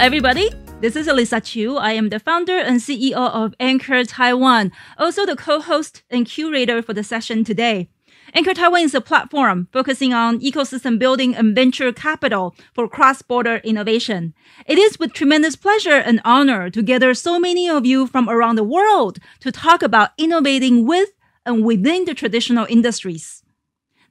everybody. This is Elisa Chiu. I am the founder and CEO of Anchor Taiwan, also the co host and curator for the session today. Anchor Taiwan is a platform focusing on ecosystem building and venture capital for cross border innovation. It is with tremendous pleasure and honor to gather so many of you from around the world to talk about innovating with and within the traditional industries.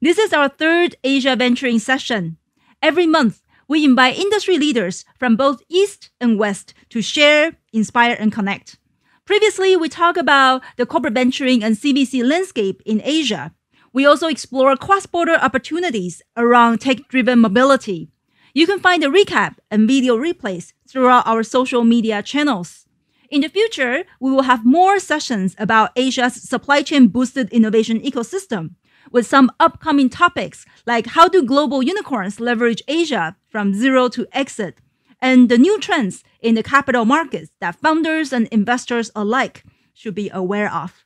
This is our third Asia Venturing session. Every month, we invite industry leaders from both East and West to share, inspire, and connect. Previously, we talked about the corporate venturing and CVC landscape in Asia. We also explore cross border opportunities around tech driven mobility. You can find a recap and video replays throughout our social media channels. In the future, we will have more sessions about Asia's supply chain boosted innovation ecosystem with some upcoming topics like how do global unicorns leverage Asia from zero to exit and the new trends in the capital markets that founders and investors alike should be aware of.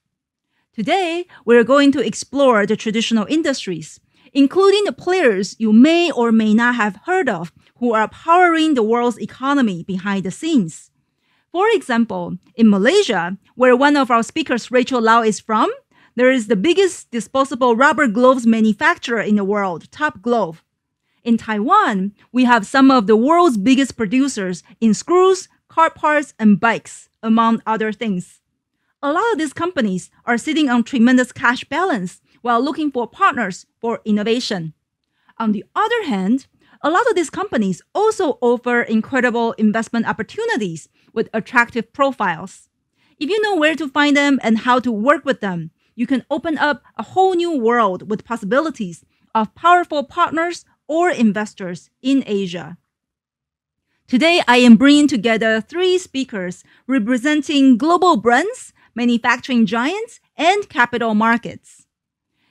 Today, we're going to explore the traditional industries, including the players you may or may not have heard of who are powering the world's economy behind the scenes. For example, in Malaysia, where one of our speakers, Rachel Lau, is from, there is the biggest disposable rubber gloves manufacturer in the world, Top Glove. In Taiwan, we have some of the world's biggest producers in screws, car parts, and bikes, among other things a lot of these companies are sitting on tremendous cash balance while looking for partners for innovation. On the other hand, a lot of these companies also offer incredible investment opportunities with attractive profiles. If you know where to find them and how to work with them, you can open up a whole new world with possibilities of powerful partners or investors in Asia. Today, I am bringing together three speakers representing global brands manufacturing giants, and capital markets.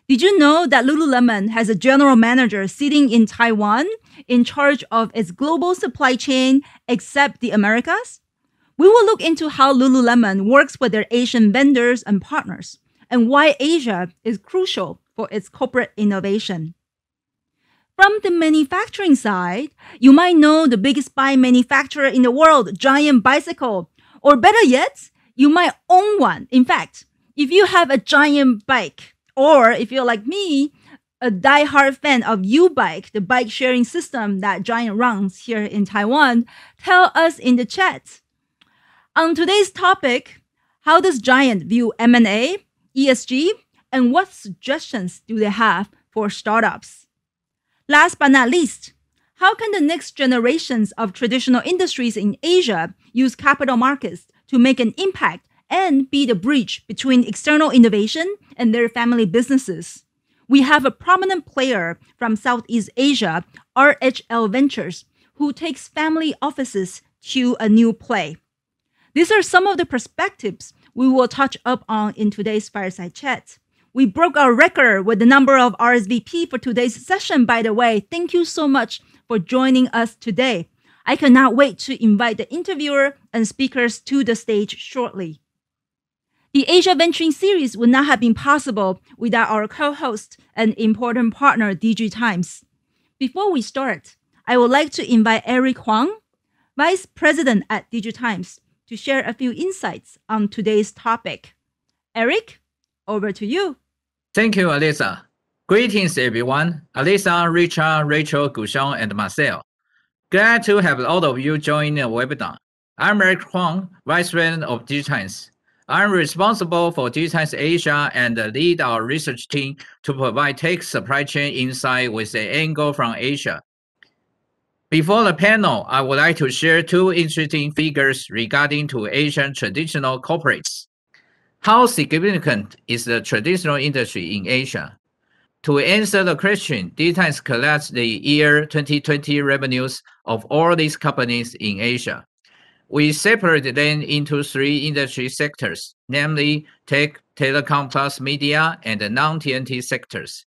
Did you know that Lululemon has a general manager sitting in Taiwan in charge of its global supply chain except the Americas? We will look into how Lululemon works with their Asian vendors and partners and why Asia is crucial for its corporate innovation. From the manufacturing side, you might know the biggest bike manufacturer in the world, Giant Bicycle, or better yet, you might own one. In fact, if you have a giant bike, or if you're like me, a die-hard fan of U-Bike, the bike sharing system that Giant runs here in Taiwan, tell us in the chat. On today's topic, how does Giant view M&A, ESG, and what suggestions do they have for startups? Last but not least, how can the next generations of traditional industries in Asia use capital markets to make an impact and be the bridge between external innovation and their family businesses. We have a prominent player from Southeast Asia, RHL Ventures, who takes family offices to a new play. These are some of the perspectives we will touch up on in today's fireside chat. We broke our record with the number of RSVP for today's session, by the way. Thank you so much for joining us today. I cannot wait to invite the interviewer and speakers to the stage shortly. The Asia Venturing series would not have been possible without our co-host and important partner, DigiTimes. Before we start, I would like to invite Eric Huang, Vice President at DigiTimes, to share a few insights on today's topic. Eric, over to you. Thank you, Elisa. Greetings, everyone. Elisa, Richard, Rachel, Gulshan, and Marcel. Glad to have all of you join the webinar. I'm Eric Huang, Vice President of DigiTimes. I'm responsible for DigiTimes Asia and lead our research team to provide tech supply chain insight with an angle from Asia. Before the panel, I would like to share two interesting figures regarding to Asian traditional corporates. How significant is the traditional industry in Asia? To answer the question, DigiTimes collects the year 2020 revenues of all these companies in Asia. We separate them into three industry sectors, namely tech, telecom plus media, and non-TMT sectors.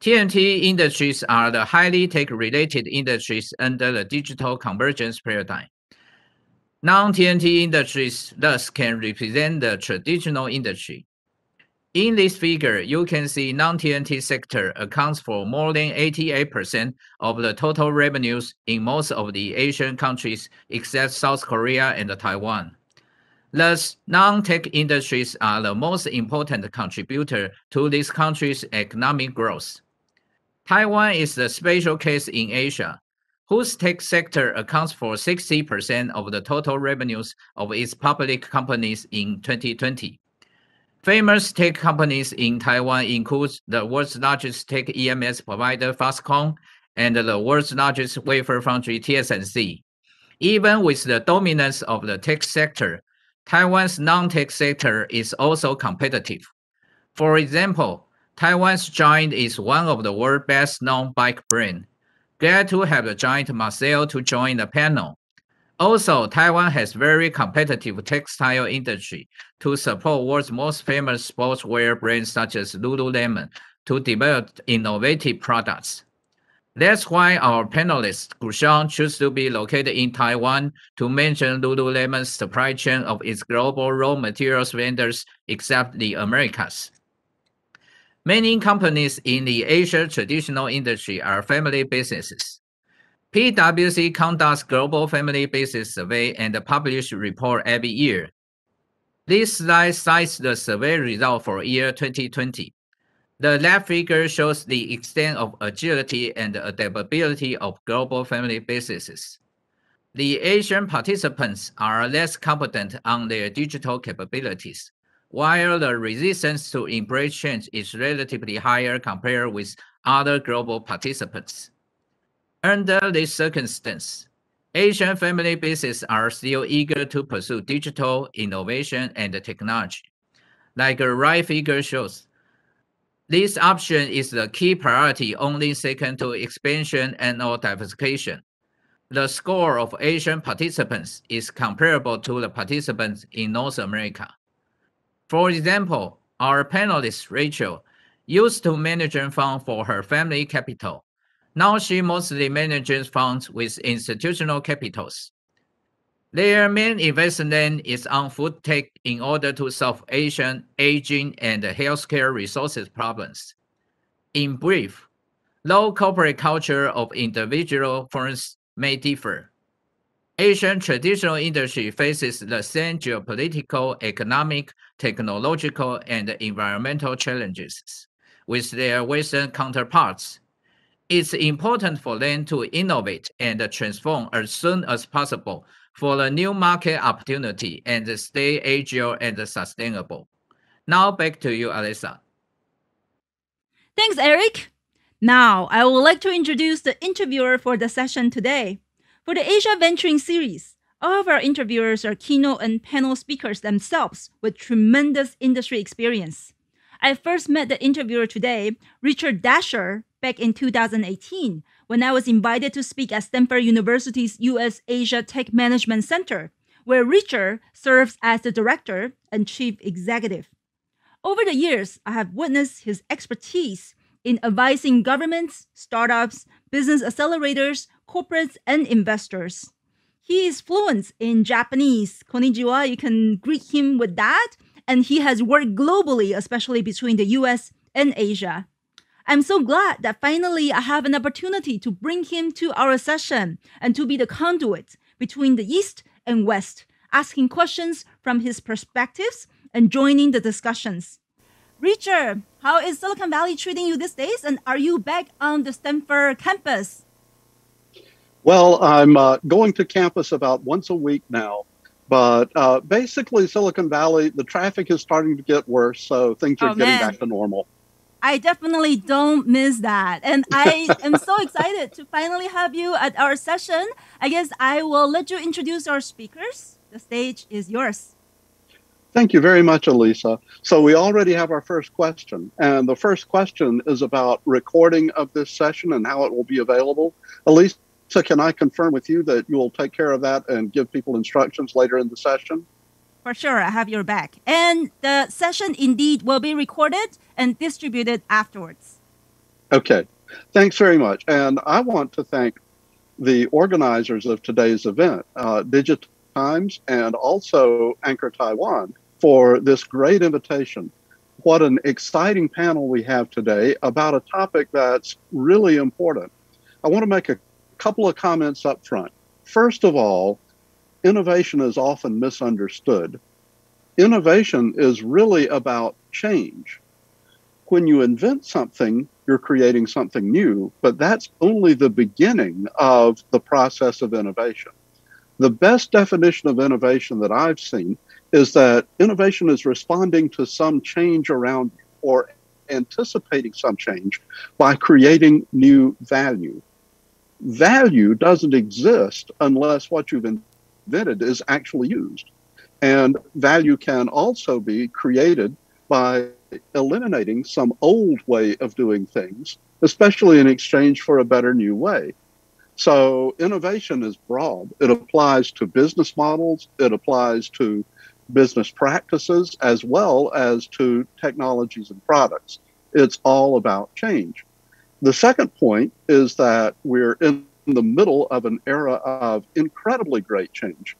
TMT industries are the highly tech-related industries under the digital convergence paradigm. Non-TMT industries thus can represent the traditional industry. In this figure, you can see non-TMT sector accounts for more than 88% of the total revenues in most of the Asian countries except South Korea and Taiwan. Thus, non-tech industries are the most important contributor to these countries' economic growth. Taiwan is the special case in Asia, whose tech sector accounts for 60% of the total revenues of its public companies in 2020. Famous tech companies in Taiwan include the world's largest tech EMS provider Foxconn and the world's largest wafer foundry TSMC. Even with the dominance of the tech sector, Taiwan's non-tech sector is also competitive. For example, Taiwan's Giant is one of the world's best-known bike brands. Glad to have the Giant Marcel to join the panel. Also, Taiwan has very competitive textile industry to support world's most famous sportswear brands such as Lululemon to develop innovative products. That's why our panelist, Gulshan, choose to be located in Taiwan to mention Lululemon's supply chain of its global raw materials vendors except the Americas. Many companies in the Asia traditional industry are family businesses. PwC conducts global family business survey and publish report every year. This slide cites the survey result for year 2020. The left figure shows the extent of agility and adaptability of global family businesses. The Asian participants are less competent on their digital capabilities, while the resistance to embrace change is relatively higher compared with other global participants. Under this circumstance, Asian family businesses are still eager to pursue digital innovation and technology. Like the right figure shows, this option is the key priority only second to expansion and or diversification. The score of Asian participants is comparable to the participants in North America. For example, our panelist Rachel used to manage a fund for her family capital now she mostly manages funds with institutional capitals. Their main investment is on food tech in order to solve Asian aging and healthcare resources problems. In brief, low corporate culture of individual firms may differ. Asian traditional industry faces the same geopolitical, economic, technological, and environmental challenges with their Western counterparts it's important for them to innovate and transform as soon as possible for the new market opportunity and stay agile and sustainable. Now back to you, Elisa. Thanks, Eric. Now, I would like to introduce the interviewer for the session today. For the Asia Venturing series, all of our interviewers are keynote and panel speakers themselves with tremendous industry experience. I first met the interviewer today, Richard Dasher, back in 2018 when I was invited to speak at Stanford University's US Asia Tech Management Center, where Richard serves as the director and chief executive. Over the years, I have witnessed his expertise in advising governments, startups, business accelerators, corporates, and investors. He is fluent in Japanese. Konnichiwa, you can greet him with that. And he has worked globally, especially between the US and Asia. I'm so glad that finally I have an opportunity to bring him to our session and to be the conduit between the East and West, asking questions from his perspectives and joining the discussions. Richard, how is Silicon Valley treating you these days? And are you back on the Stanford campus? Well, I'm uh, going to campus about once a week now. But uh, basically, Silicon Valley, the traffic is starting to get worse, so things are oh, getting man. back to normal. I definitely don't miss that. And I am so excited to finally have you at our session. I guess I will let you introduce our speakers. The stage is yours. Thank you very much, Elisa. So we already have our first question. And the first question is about recording of this session and how it will be available. Elisa, can I confirm with you that you will take care of that and give people instructions later in the session? For sure, I have your back. And the session indeed will be recorded and distributed afterwards. Okay, thanks very much. And I want to thank the organizers of today's event, uh, Digitimes and also Anchor Taiwan, for this great invitation. what an exciting panel we have today about a topic that's really important. I want to make a couple of comments up front. First of all, innovation is often misunderstood. Innovation is really about change. When you invent something, you're creating something new, but that's only the beginning of the process of innovation. The best definition of innovation that I've seen is that innovation is responding to some change around or anticipating some change by creating new value. Value doesn't exist unless what you've invented is actually used. And value can also be created by eliminating some old way of doing things, especially in exchange for a better new way. So innovation is broad. It applies to business models, it applies to business practices as well as to technologies and products. It's all about change. The second point is that we're in the middle of an era of incredibly great change.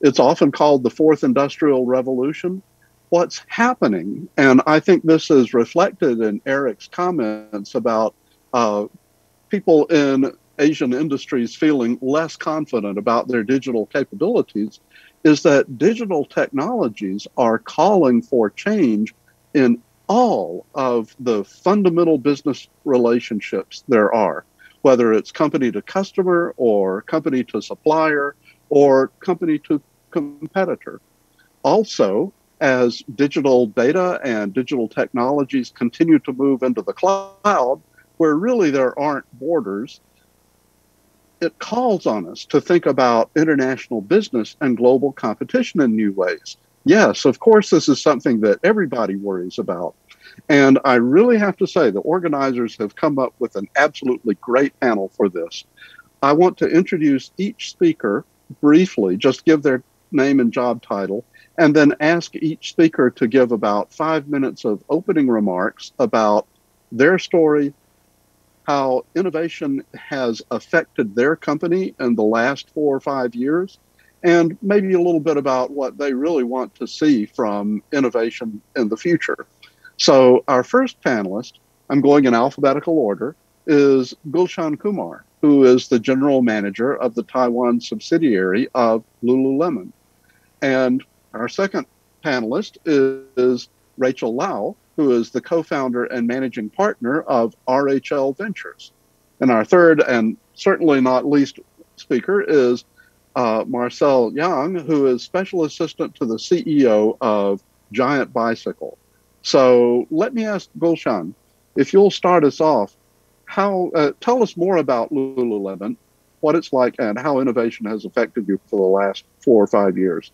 It's often called the fourth industrial revolution. What's happening, and I think this is reflected in Eric's comments about uh, people in Asian industries feeling less confident about their digital capabilities, is that digital technologies are calling for change in all of the fundamental business relationships there are, whether it's company to customer or company to supplier or company to competitor. Also, as digital data and digital technologies continue to move into the cloud, where really there aren't borders, it calls on us to think about international business and global competition in new ways. Yes, of course, this is something that everybody worries about. And I really have to say, the organizers have come up with an absolutely great panel for this. I want to introduce each speaker briefly, just give their name and job title, and then ask each speaker to give about five minutes of opening remarks about their story, how innovation has affected their company in the last four or five years, and maybe a little bit about what they really want to see from innovation in the future. So, our first panelist, I'm going in alphabetical order, is Gulshan Kumar, who is the general manager of the Taiwan subsidiary of Lululemon. And our second panelist is, Rachel Lau, who is the co founder and managing partner of RHL Ventures. And our third, and certainly not least speaker, is uh, Marcel Yang, who is special assistant to the CEO of Giant Bicycle. So let me ask Gulshan, if you'll start us off, how uh, tell us more about Lululemon, what it's like, and how innovation has affected you for the last four or five years.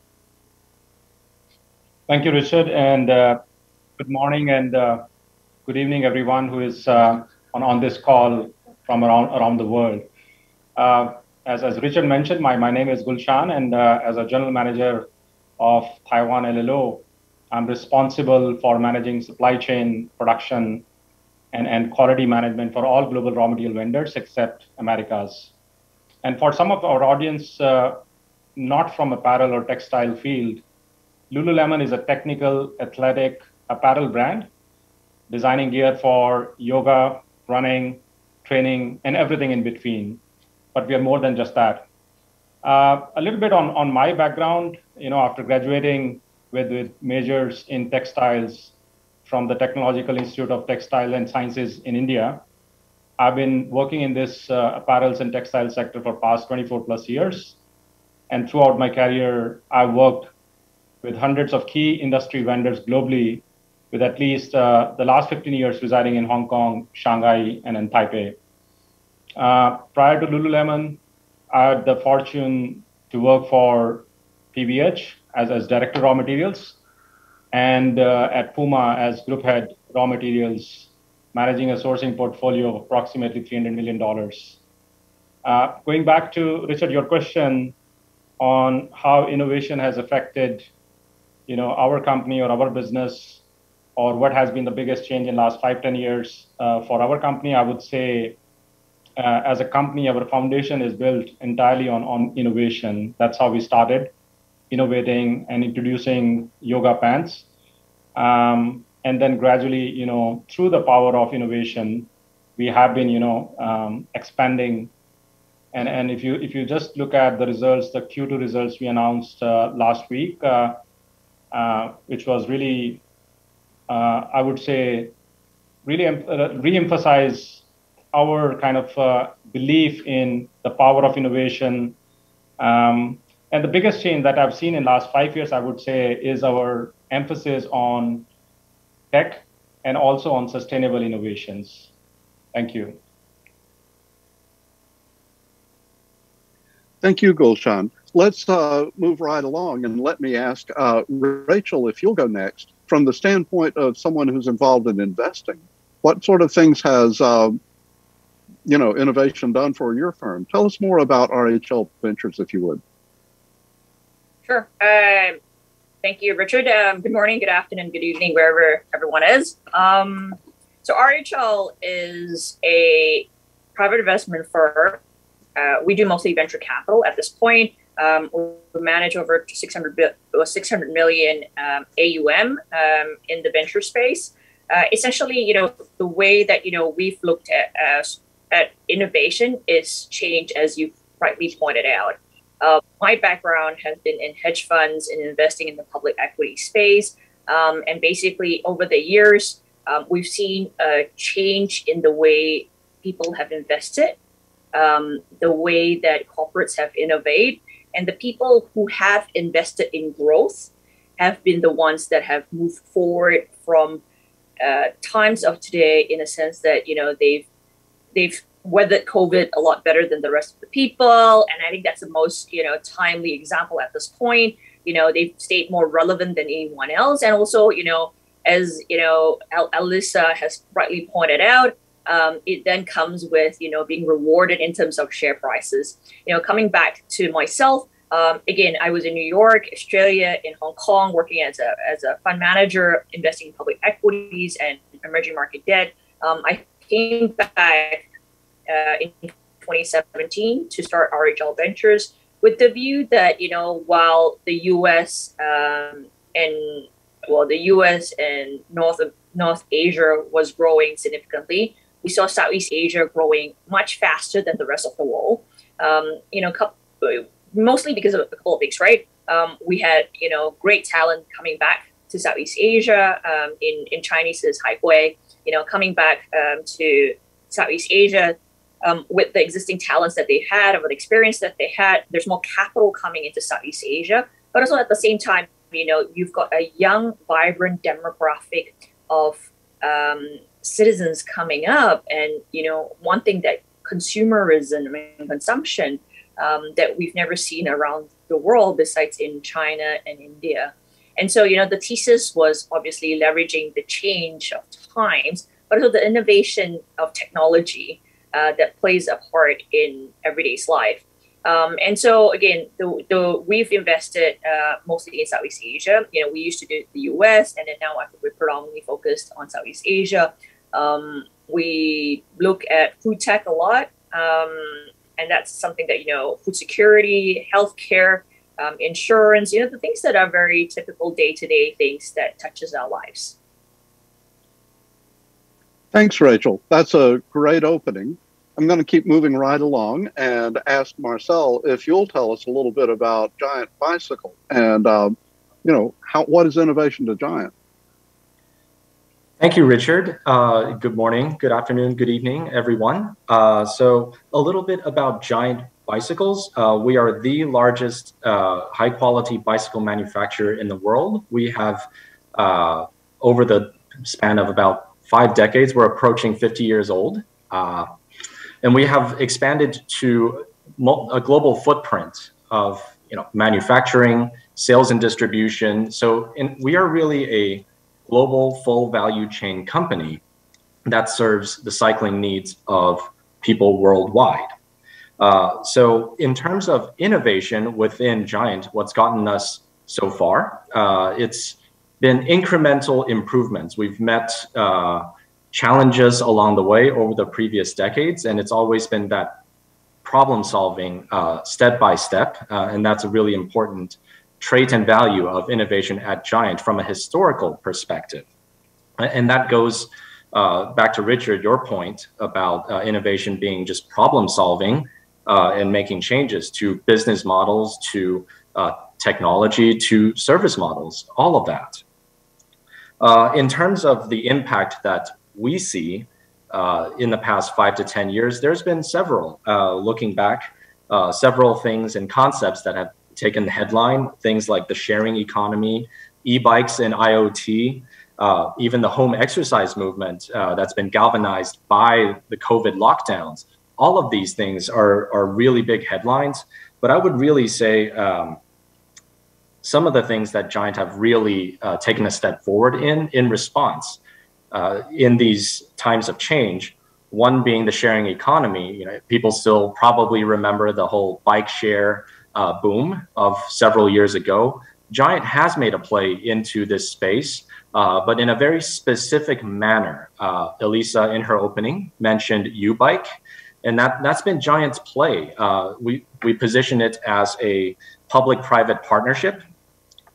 Thank you, Richard, and uh, good morning and uh, good evening, everyone who is uh, on, on this call from around, around the world. Uh, as, as Richard mentioned, my, my name is Gulshan, and uh, as a general manager of Taiwan LLO, I'm responsible for managing supply chain production and, and quality management for all global raw material vendors except Americas. And for some of our audience, uh, not from apparel or textile field, Lululemon is a technical, athletic, apparel brand, designing gear for yoga, running, training, and everything in between. But we are more than just that. Uh, a little bit on, on my background, you know, after graduating with, with majors in textiles from the Technological Institute of Textile and Sciences in India, I've been working in this uh, apparels and textile sector for past 24 plus years. And throughout my career, I've worked with hundreds of key industry vendors globally with at least uh, the last 15 years residing in Hong Kong, Shanghai, and in Taipei. Uh, prior to Lululemon, I had the fortune to work for PVH as, as director raw materials and uh, at Puma as group head raw materials, managing a sourcing portfolio of approximately $300 million. Uh, going back to Richard, your question on how innovation has affected you know, our company or our business or what has been the biggest change in last five, 10 years uh, for our company, I would say uh, as a company, our foundation is built entirely on, on innovation. That's how we started innovating and introducing yoga pants. Um, and then gradually, you know, through the power of innovation, we have been, you know, um, expanding. And, and if you if you just look at the results, the Q2 results we announced uh, last week, uh, uh, which was really, uh, I would say, really uh, re-emphasize our kind of uh, belief in the power of innovation. Um, and the biggest change that I've seen in last five years, I would say, is our emphasis on tech and also on sustainable innovations. Thank you. Thank you, Gulshan. Let's uh, move right along and let me ask uh, Rachel if you'll go next. From the standpoint of someone who's involved in investing, what sort of things has uh, you know innovation done for your firm? Tell us more about RHL Ventures, if you would. Sure. Uh, thank you, Richard. Um, good morning, good afternoon, good evening, wherever everyone is. Um, so RHL is a private investment firm. Uh, we do mostly venture capital at this point. Um, we manage over 600, 600 million um, AUM um, in the venture space. Uh, essentially, you know, the way that, you know, we've looked at, uh, at innovation is change, as you rightly pointed out. Uh, my background has been in hedge funds and investing in the public equity space. Um, and basically, over the years, um, we've seen a change in the way people have invested, um, the way that corporates have innovated, and the people who have invested in growth have been the ones that have moved forward from uh, times of today in a sense that you know they've they've weathered COVID a lot better than the rest of the people, and I think that's the most you know timely example at this point. You know they've stayed more relevant than anyone else, and also you know as you know, Al- Elisa has rightly pointed out, um, it then comes with you know being rewarded in terms of share prices. You know, coming back to myself, um, again, I was in New York, Australia, in Hong Kong, working as a as a fund manager, investing in public equities and emerging market debt. Um, I came back uh, in 2017 to start RHL Ventures with the view that you know while the U.S. Um, and well, the U.S. and North North Asia was growing significantly. We saw Southeast Asia growing much faster than the rest of the world. Um, you know, couple, mostly because of a couple of things, right? Um, we had you know great talent coming back to Southeast Asia. Um, in in Chinese is. You know, coming back um, to Southeast Asia um, with the existing talents that they had, or the experience that they had. There's more capital coming into Southeast Asia, but also at the same time, you know, you've got a young, vibrant demographic of um, citizens coming up, and you know, one thing that consumerism and consumption um, that we've never seen around the world, besides in China and India. And so, you know, the thesis was obviously leveraging the change of times, but also the innovation of technology uh, that plays a part in everyday's life. Um, and so again, the, the, we've invested uh, mostly in Southeast Asia. You know, we used to do the U.S. and then now I think we're predominantly focused on Southeast Asia. Um, we look at food tech a lot, um, and that's something that you know, food security, healthcare, um, insurance. You know, the things that are very typical day-to-day things that touches our lives. Thanks, Rachel. That's a great opening. I'm going to keep moving right along and ask Marcel if you'll tell us a little bit about Giant Bicycle and, um, you know, how what is innovation to Giant? Thank you, Richard. Uh, good morning, good afternoon, good evening, everyone. Uh, so, a little bit about Giant Bicycles. Uh, we are the largest uh, high quality bicycle manufacturer in the world. We have, uh, over the span of about five decades, we're approaching 50 years old. Uh, and we have expanded to a global footprint of you know manufacturing, sales and distribution. So in, we are really a global full value chain company that serves the cycling needs of people worldwide. Uh, so in terms of innovation within Giant, what's gotten us so far, uh, it's been incremental improvements. We've met uh, challenges along the way over the previous decades, and it's always been that problem solving uh, step by step, uh, and that's a really important trait and value of innovation at Giant from a historical perspective. And that goes uh, back to Richard, your point about uh, innovation being just problem solving uh, and making changes to business models, to uh, technology, to service models, all of that. Uh, in terms of the impact that we see uh, in the past five to 10 years, there's been several. looking back, several things and concepts that have taken the headline, things like the sharing economy, e-bikes and IoT, uh, even the home exercise movement uh, that's been galvanized by the COVID lockdowns. All of these things are, are really big headlines. But I would really say um, some of the things that Giant have really uh, taken a step forward in in response uh, in these times of change. One being the sharing economy. You know, people still probably remember the whole bike share uh, boom of several years ago. Giant has made a play into this space uh, but in a very specific manner. Uh, Elisa, in her opening, mentioned U-Bike, and that, that's been Giant's play. Uh, we, we position it as a public-private partnership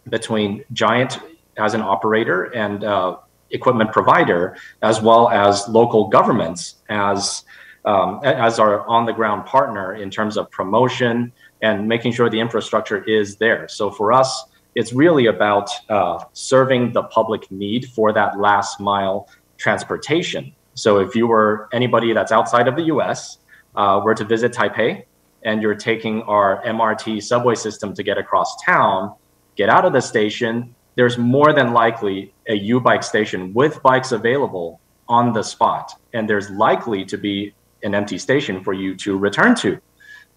between Giant as an operator and uh, equipment provider, as well as local governments as, um, as our on-the-ground partner in terms of promotion and making sure the infrastructure is there. So for us, it's really about uh, serving the public need for that last mile transportation. So if you were anybody that's outside of the US, uh, were to visit Taipei and you're taking our MRT subway system to get across town, get out of the station, there's more than likely a U-Bike station with bikes available on the spot. And there's likely to be an empty station for you to return to,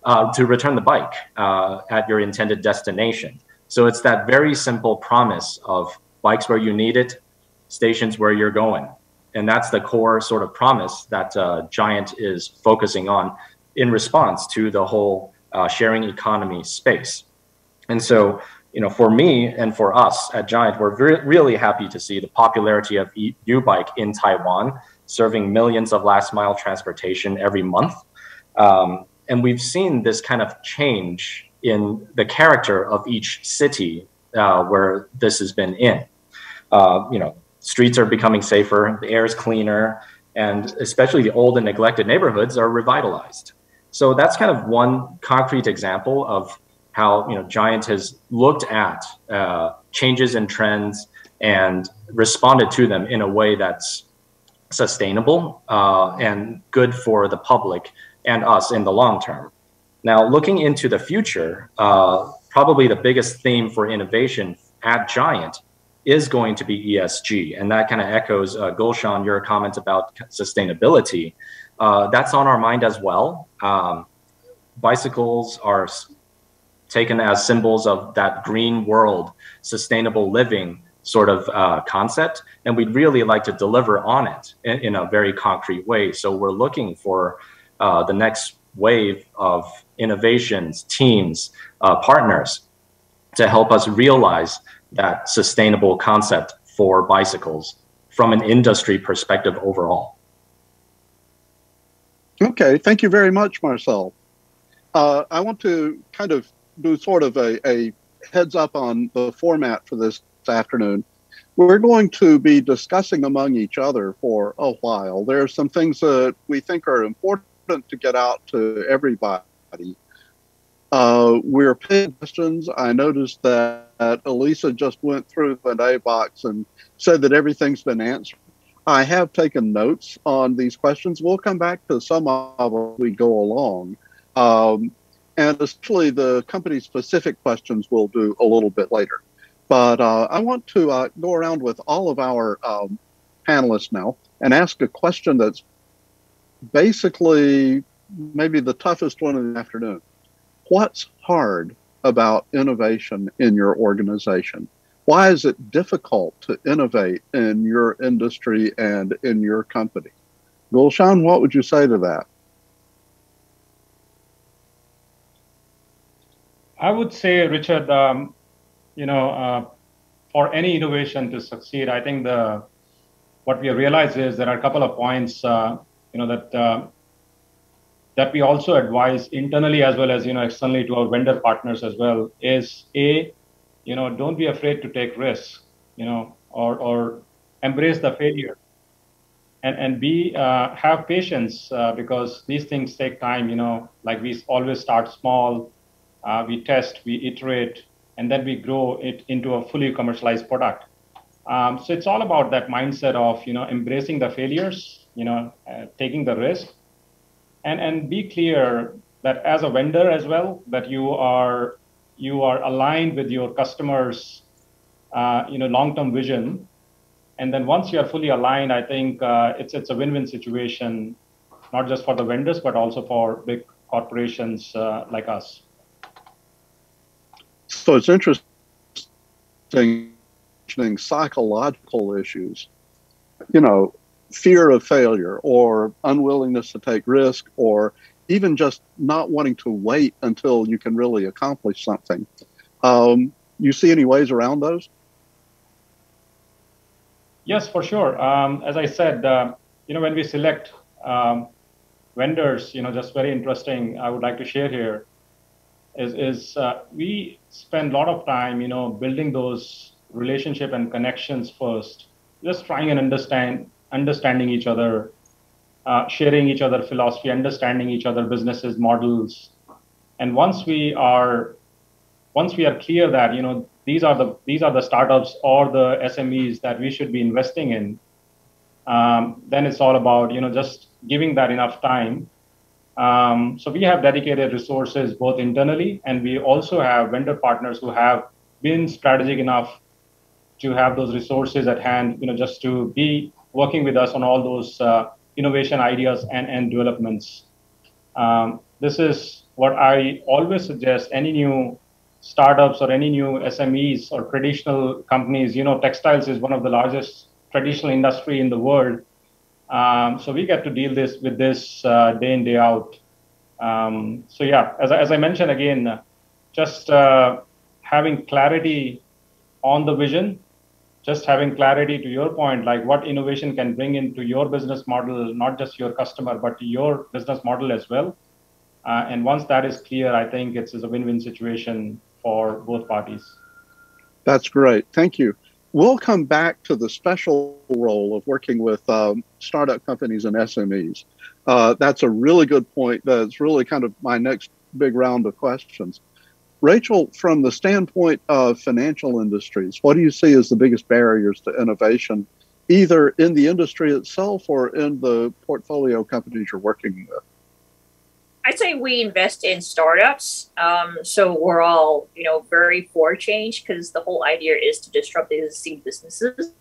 uh, to return the bike uh, at your intended destination. So it's that very simple promise of bikes where you need it, stations where you're going. And that's the core sort of promise that uh, Giant is focusing on in response to the whole uh, sharing economy space. And so, you know, for me and for us at Giant, we're re- really happy to see the popularity of U-Bike in Taiwan, serving millions of last mile transportation every month. Um, and we've seen this kind of change in the character of each city uh, where this has been in. Uh, you know, streets are becoming safer, the air is cleaner, and especially the old and neglected neighborhoods are revitalized. So that's kind of one concrete example of how you know Giant has looked at uh, changes in trends and responded to them in a way that's sustainable uh, and good for the public and us in the long term. Now, looking into the future, uh, probably the biggest theme for innovation at Giant is going to be ESG. And that kind of echoes, uh, Gulshan, your comment about sustainability. Uh, that's on our mind as well. Um, bicycles are taken as symbols of that green world, sustainable living sort of uh, concept. And we'd really like to deliver on it in, in a very concrete way. So we're looking for uh, the next wave of innovations, teams, uh, partners to help us realize that sustainable concept for bicycles from an industry perspective overall. Okay, thank you very much, Marcel. Uh, I want to kind of do sort of a, a heads up on the format for this afternoon. We're going to be discussing among each other for a while. There are some things that we think are important to get out to everybody. Uh, we're paying questions. I noticed that, that Elisa just went through the A box and said that everything's been answered. I have taken notes on these questions. We'll come back to some of them as we go along. Um, and especially the company specific questions we'll do a little bit later. But uh, I want to uh, go around with all of our um, panelists now and ask a question that's basically maybe the toughest one in the afternoon. What's hard about innovation in your organization? Why is it difficult to innovate in your industry and in your company? Gulshan, what would you say to that? I would say, Richard, um, you know, uh, for any innovation to succeed, I think the what we realize is there are a couple of points uh, you know that uh, that we also advise internally as well as you know externally to our vendor partners as well is a you know don't be afraid to take risks you know or or embrace the failure. And and be uh, have patience uh, because these things take time you know like we always start small uh, we test we iterate and then we grow it into a fully commercialized product. Um, so it's all about that mindset of you know embracing the failures you know uh, taking the risk and and be clear that as a vendor as well that you are you are aligned with your customers uh, you know long-term vision and then once you are fully aligned, I think uh, it's it's a win-win situation, not just for the vendors but also for big corporations uh, like us. So it's interesting psychological issues. You know, fear of failure or unwillingness to take risk or even just not wanting to wait until you can really accomplish something. Um, you see any ways around those? Yes, for sure. Um, as I said, uh, you know, when we select um, vendors, you know, just very interesting. I would like to share here is is uh, we spend a lot of time, you know, building those relationship and connections first, just trying and understand understanding each other, uh, sharing each other philosophy, understanding each other businesses models, and once we are once we are clear that you know these are the these are the startups or the SMEs that we should be investing in, um, then it's all about you know just giving that enough time. Um, so we have dedicated resources both internally and we also have vendor partners who have been strategic enough to have those resources at hand, you know, just to be working with us on all those uh, innovation ideas and, and developments. Um, this is what I always suggest any new startups or any new SMEs or traditional companies, you know, textiles is one of the largest traditional industry in the world. Um, so we get to deal this with this uh, day in day out. Um, so yeah, as, as I mentioned again, just uh, having clarity on the vision, just having clarity to your point, like what innovation can bring into your business model, not just your customer, but your business model as well. Uh, and once that is clear, I think it's, it's a win-win situation for both parties. That's great. Thank you. We'll come back to the special role of working with um, startup companies and SMEs. Uh, that's a really good point. That's really kind of my next big round of questions. Rachel, from the standpoint of financial industries, what do you see as the biggest barriers to innovation, either in the industry itself or in the portfolio companies you're working with? I'd say we invest in startups. Um, so we're all, you know, very for change because the whole idea is to disrupt existing businesses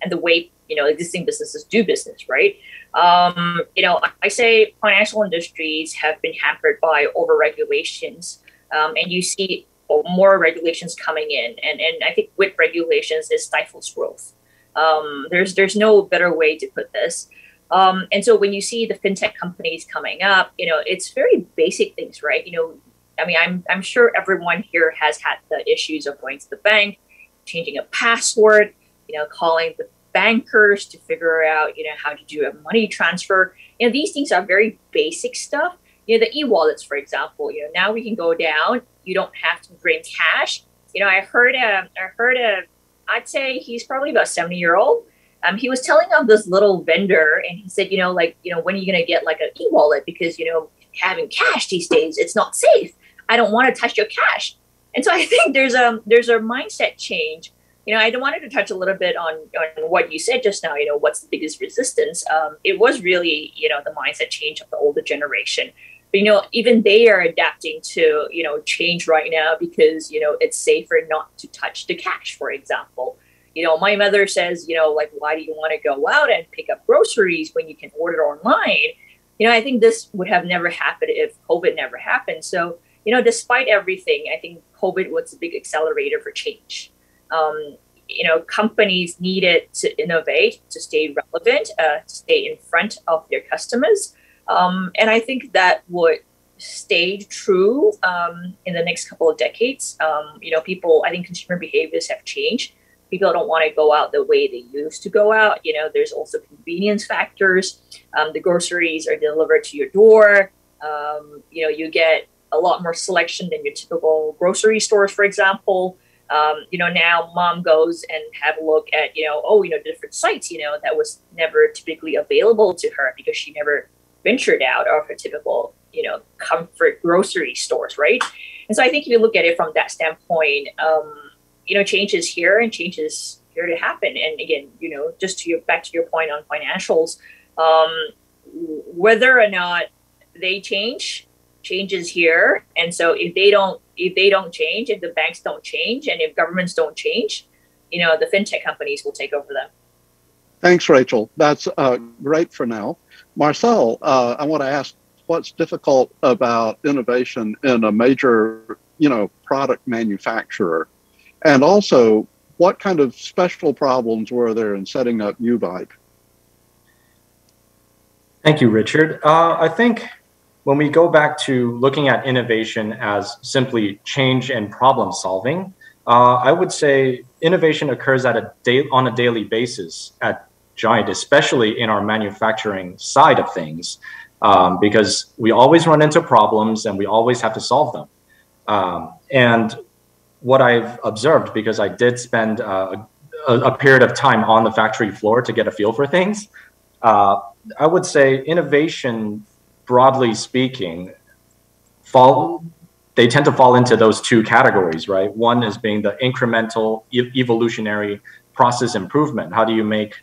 and the way, you know, existing businesses do business, right? Um, you know, I say financial industries have been hampered by over regulations, um, and you see more regulations coming in, and and I think with regulations it stifles growth. Um, there's there's no better way to put this. Um, and so when you see the fintech companies coming up, you know, it's very basic things, right? You know, I mean, I'm, I'm sure everyone here has had the issues of going to the bank, changing a password, you know, calling the bankers to figure out, you know, how to do a money transfer. You know, these things are very basic stuff. You know, the e-wallets, for example, you know, now we can go down. You don't have to bring cash. You know, I heard a, I heard a, I'd say he's probably about 70 year old um, he was telling of this little vendor and he said, you know, like, you know, when are you going to get like an e-wallet? Because, you know, having cash these days, it's not safe. I don't want to touch your cash. And so I think there's a, there's a mindset change. You know, I wanted to touch a little bit on, on what you said just now, you know, what's the biggest resistance? Um, it was really, you know, the mindset change of the older generation. But, you know, even they are adapting to, you know, change right now because, you know, it's safer not to touch the cash, for example you know, my mother says, you know, like, why do you want to go out and pick up groceries when you can order online? You know, I think this would have never happened if COVID never happened. So, you know, despite everything, I think COVID was a big accelerator for change. Um, you know, companies needed to innovate to stay relevant, uh, to stay in front of their customers. Um, and I think that would stay true um, in the next couple of decades. Um, you know, people, I think consumer behaviors have changed people don't want to go out the way they used to go out. You know, there's also convenience factors. Um, the groceries are delivered to your door. Um, you know, you get a lot more selection than your typical grocery stores, for example. um, you know, now mom goes and have a look at, you know, oh, you know, different sites, you know, that was never typically available to her because she never ventured out of her typical, you know, comfort grocery stores, right? And so I think if you look at it from that standpoint, um, you know, changes here and changes here to happen. And again, you know, just to your back to your point on financials, um, whether or not they change, changes here. And so if they don't if they don't change, if the banks don't change, and if governments don't change, you know, the fintech companies will take over them. Thanks, Rachel. That's uh, great for now. Marcel, uh, I want to ask what's difficult about innovation in a major, you know, product manufacturer, and also what kind of special problems were there in setting up YouBike? Thank you, Richard. Uh, I think when we go back to looking at innovation as simply change and problem solving, uh, I would say innovation occurs at a day, on a daily basis at Giant, especially in our manufacturing side of things, um, because we always run into problems and we always have to solve them. Um, and what I've observed, because I did spend uh, a, a, period of time on the factory floor to get a feel for things, uh, I would say innovation broadly speaking, fall they tend to fall into those two categories, right? One is being the incremental e- evolutionary process improvement. How do you make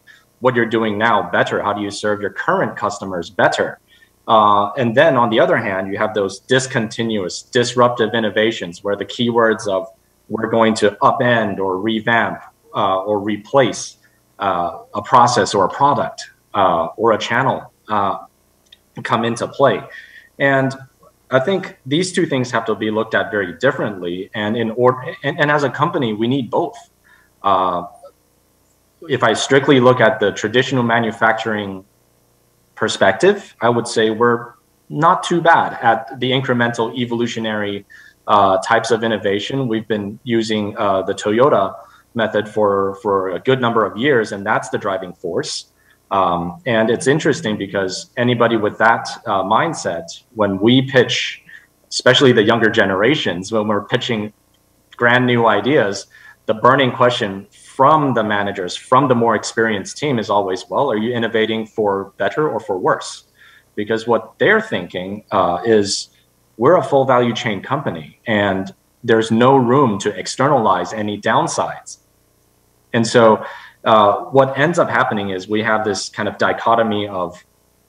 what you're doing now better? How do you serve your current customers better? Uh, and then on the other hand, you have those discontinuous, disruptive innovations where the keywords of we're going to upend or revamp uh, or replace uh, a process or a product uh, or a channel uh, come into play. And I think these two things have to be looked at very differently. And in order, and, and as a company, we need both. If I strictly look at the traditional manufacturing perspective, I would say we're not too bad at the incremental evolutionary uh, types of innovation. We've been using uh, the Toyota method for for a good number of years, and that's the driving force. Um, and it's interesting because anybody with that uh, mindset, when we pitch, especially the younger generations, when we're pitching grand new ideas, the burning question from the managers, from the more experienced team is always, well, are you innovating for better or for worse? Because what they're thinking uh, is, we're a full value chain company and there's no room to externalize any downsides. And so uh, what ends up happening is we have this kind of dichotomy of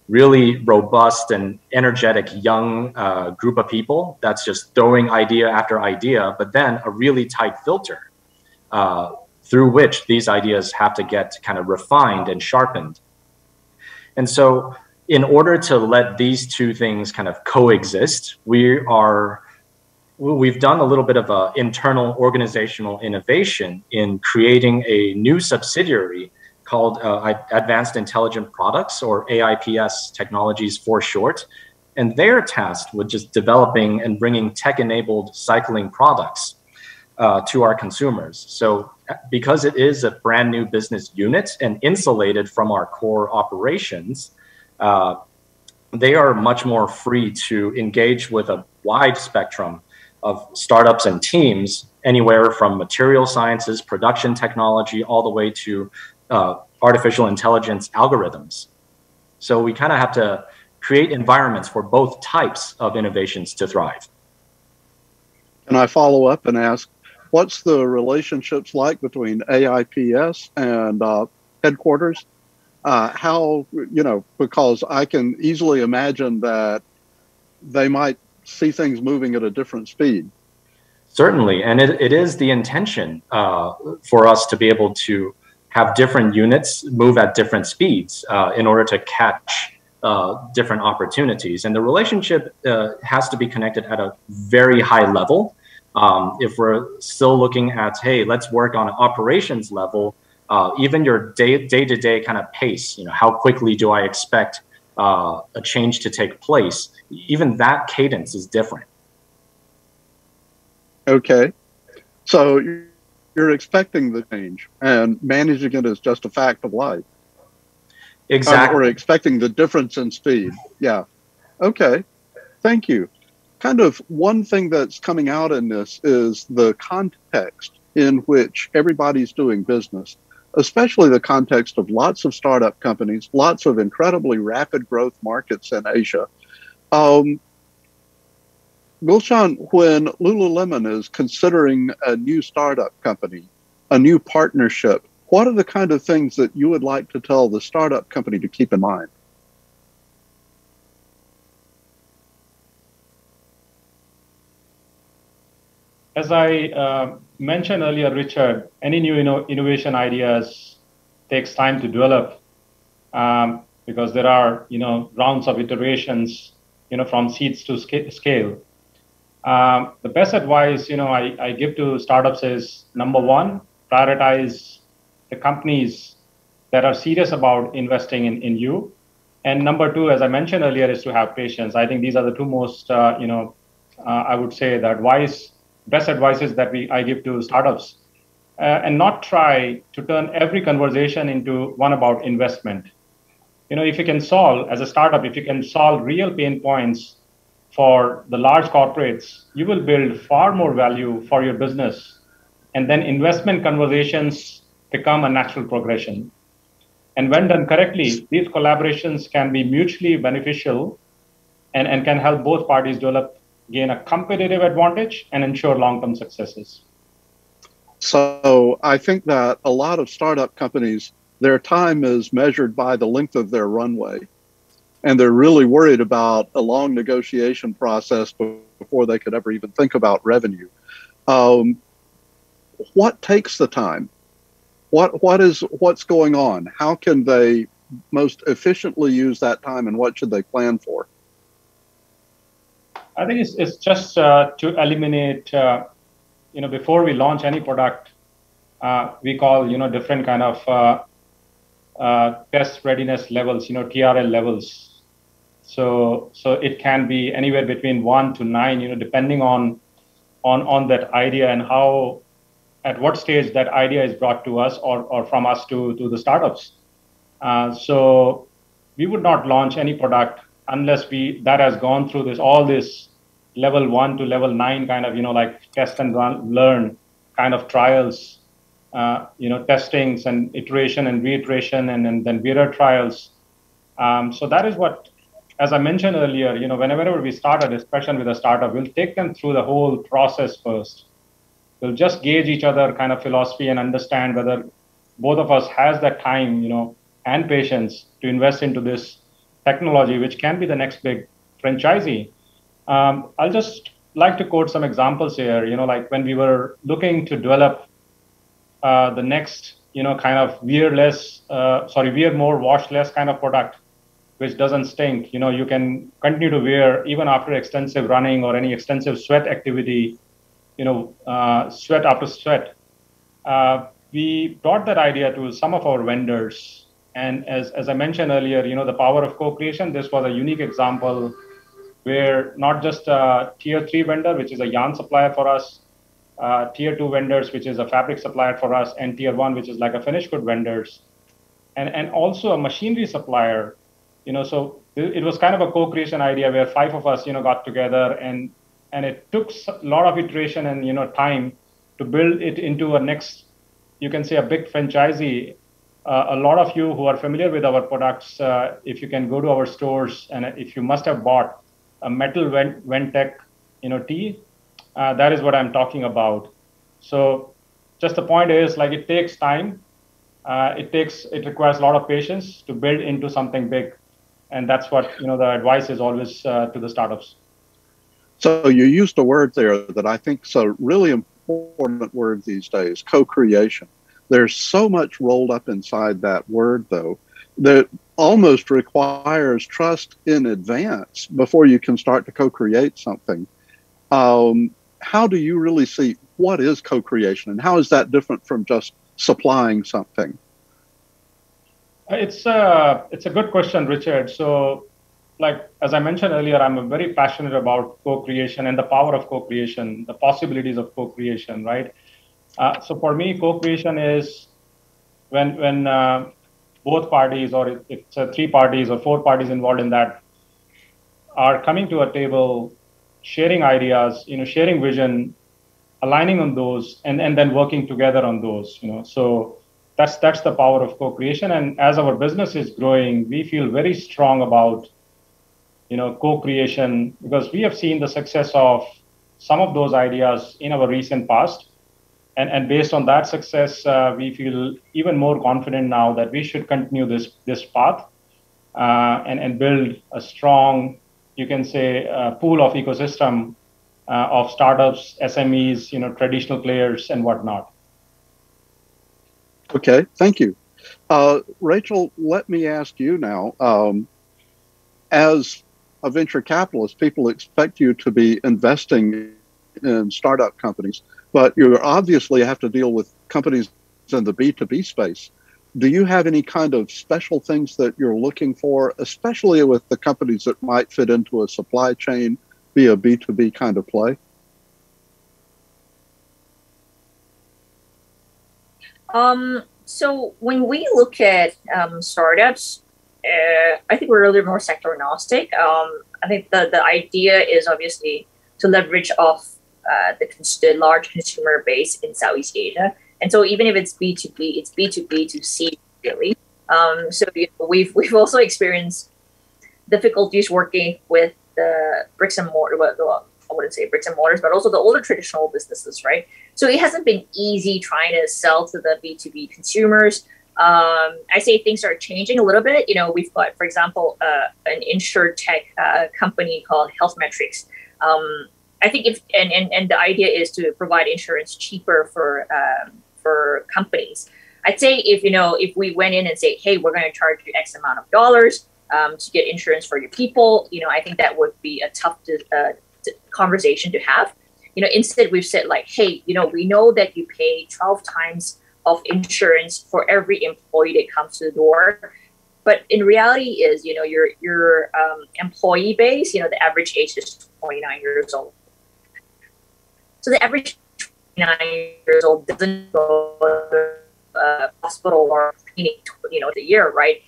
really robust and energetic young uh, group of people that's just throwing idea after idea, but then a really tight filter uh, through which these ideas have to get kind of refined and sharpened. And so, in order to let these two things kind of coexist, we are we've done a little bit of a internal organizational innovation in creating a new subsidiary called uh, Advanced Intelligent Products or AIPS technologies for short. And they're tasked with just developing and bringing tech enabled cycling products uh, to our consumers. So, because it is a brand new business unit and insulated from our core operations, uh, they are much more free to engage with a wide spectrum of startups and teams, anywhere from material sciences, production technology, all the way to uh, artificial intelligence algorithms. So we kind of have to create environments for both types of innovations to thrive. Can I follow up and ask, what's the relationships like between AIPS and uh, headquarters? Uh, how, you know, because I can easily imagine that they might see things moving at a different speed. Certainly, and it, it is the intention uh, for us to be able to have different units move at different speeds uh, in order to catch uh, different opportunities. And the relationship uh, has to be connected at a very high level. Um, if we're still looking at, hey, let's work on an operations level, uh, even your day day to day kind of pace. You know, how quickly do I expect uh, a change to take place? even that cadence is different. Okay. So you're expecting the change and managing it is just a fact of life. Exactly. We're expecting the difference in speed. Yeah. Okay. Thank you. Kind of one thing that's coming out in this is the context in which everybody's doing business, especially the context of lots of startup companies, lots of incredibly rapid growth markets in Asia. Um, Gulshan, when Lululemon is considering a new startup company, a new partnership, what are the kind of things that you would like to tell the startup company to keep in mind? As I uh, mentioned earlier, Richard, any new inno- innovation ideas takes time to develop um, because there are you know rounds of iterations you know from seeds to sca- scale. Um, the best advice you know I, I give to startups is number one, prioritize the companies that are serious about investing in, in you. And number two, as I mentioned earlier, is to have patience. I think these are the two most, uh, you know, uh, I would say the advice best advices that we I give to startups, uh, and not try to turn every conversation into one about investment. You know, if you can solve as a startup, if you can solve real pain points for the large corporates, you will build far more value for your business, and then investment conversations become a natural progression. And when done correctly, these collaborations can be mutually beneficial and, and can help both parties develop gain a competitive advantage and ensure long-term successes. So I think that a lot of startup companies, their time is measured by the length of their runway. And they're really worried about a long negotiation process before they could ever even think about revenue. Um, what takes the time? What what is what's going on? How can they most efficiently use that time, and what should they plan for? I think it's, it's just uh, to eliminate, uh, you know, before we launch any product, uh, we call, you know, different kind of uh, uh, test readiness levels, you know, TRL levels. So, so it can be anywhere between one to nine, you know, depending on, on, on that idea and how, at what stage that idea is brought to us or, or from us to, to the startups. Uh, so we would not launch any product unless we that has gone through this all this level one to level nine kind of you know like test and run, learn kind of trials uh, you know testings and iteration and reiteration and, and then mirror trials. Um, so that is what as i mentioned earlier you know whenever we start a discussion with a startup we'll take them through the whole process first. We'll just gauge each other kind of philosophy and understand whether both of us has that time you know and patience to invest into this technology, which can be the next big franchisee. Um, I'll just like to quote some examples here. You know, like when we were looking to develop uh, the next, you know, kind of wear less, uh, sorry, wear more, wash less kind of product, which doesn't stink. You know, you can continue to wear even after extensive running or any extensive sweat activity. You know, uh, sweat after sweat. Uh, we brought that idea to some of our vendors and as, as I mentioned earlier, you know, the power of co-creation, this was a unique example where not just a tier three vendor, which is a yarn supplier for us, uh, tier two vendors, which is a fabric supplier for us, and tier one, which is like a finished good vendors, and, and also a machinery supplier, you know, so it was kind of a co-creation idea where five of us, you know, got together and, and it took a lot of iteration and, you know, time to build it into a next, you can say a big franchisee uh, a lot of you who are familiar with our products, uh, if you can go to our stores and if you must have bought a metal Vent Tech, you know, tea, uh, that is what I'm talking about. So just the point is like it takes time. Uh, it takes, it requires a lot of patience to build into something big. And that's what, you know, the advice is always uh, to the startups. So you used a word there that I think is a really important word these days, co-creation. There's so much rolled up inside that word, though, that almost requires trust in advance before you can start to co create something. Um, how do you really see what is co creation and how is that different from just supplying something? It's a, it's a good question, Richard. So, like as I mentioned earlier, I'm very passionate about co-creation and the power of co-creation, the possibilities of co-creation, right? Uh, so for me, co-creation is when when uh, both parties, or if it's uh, three parties or four parties involved in that, are coming to a table, sharing ideas, you know, sharing vision, aligning on those and, and then working together on those you know. So that's that's the power of co-creation. And as our business is growing we feel very strong about you know co-creation because we have seen the success of some of those ideas in our recent past and, and based on that success uh, we feel even more confident now that we should continue this this path uh, and, and build a strong you can say uh, pool of ecosystem uh, of startups smes you know traditional players and whatnot. Okay thank you. Uh, rachel let me ask you now um, as a venture capitalist, people expect you to be investing in startup companies, but you obviously have to deal with companies in the B2B space. Do you have any kind of special things that you're looking for, especially with the companies that might fit into a supply chain, be a B2B kind of play? Um, so when we look at um, startups, uh, I think we're a little more sector agnostic. Um, I think the, the idea is obviously to leverage off uh, the, the large consumer base in Southeast Asia. And so even if it's B2B, it's B2B to C really. Um, so you know, we've, we've also experienced difficulties working with the bricks and mortar, well, I wouldn't say bricks and mortars, but also the older traditional businesses, right? So it hasn't been easy trying to sell to the B2B consumers. Um, I say things are changing a little bit. You know, we've got, for example, uh, an insure tech uh, company called Health Metrics. Um, I think if and, and and the idea is to provide insurance cheaper for um, for companies. I'd say if you know if we went in and say, hey, we're going to charge you X amount of dollars um, to get insurance for your people, you know, I think that would be a tough to, uh, to conversation to have. You know, instead we've said like, hey, you know, we know that you pay twelve times of insurance for every employee that comes to the door. But in reality, is you know your your um, employee base. You know the average age is 29 years old. So the average 29 years old doesn't go to a hospital or clinic, you know, the year, right?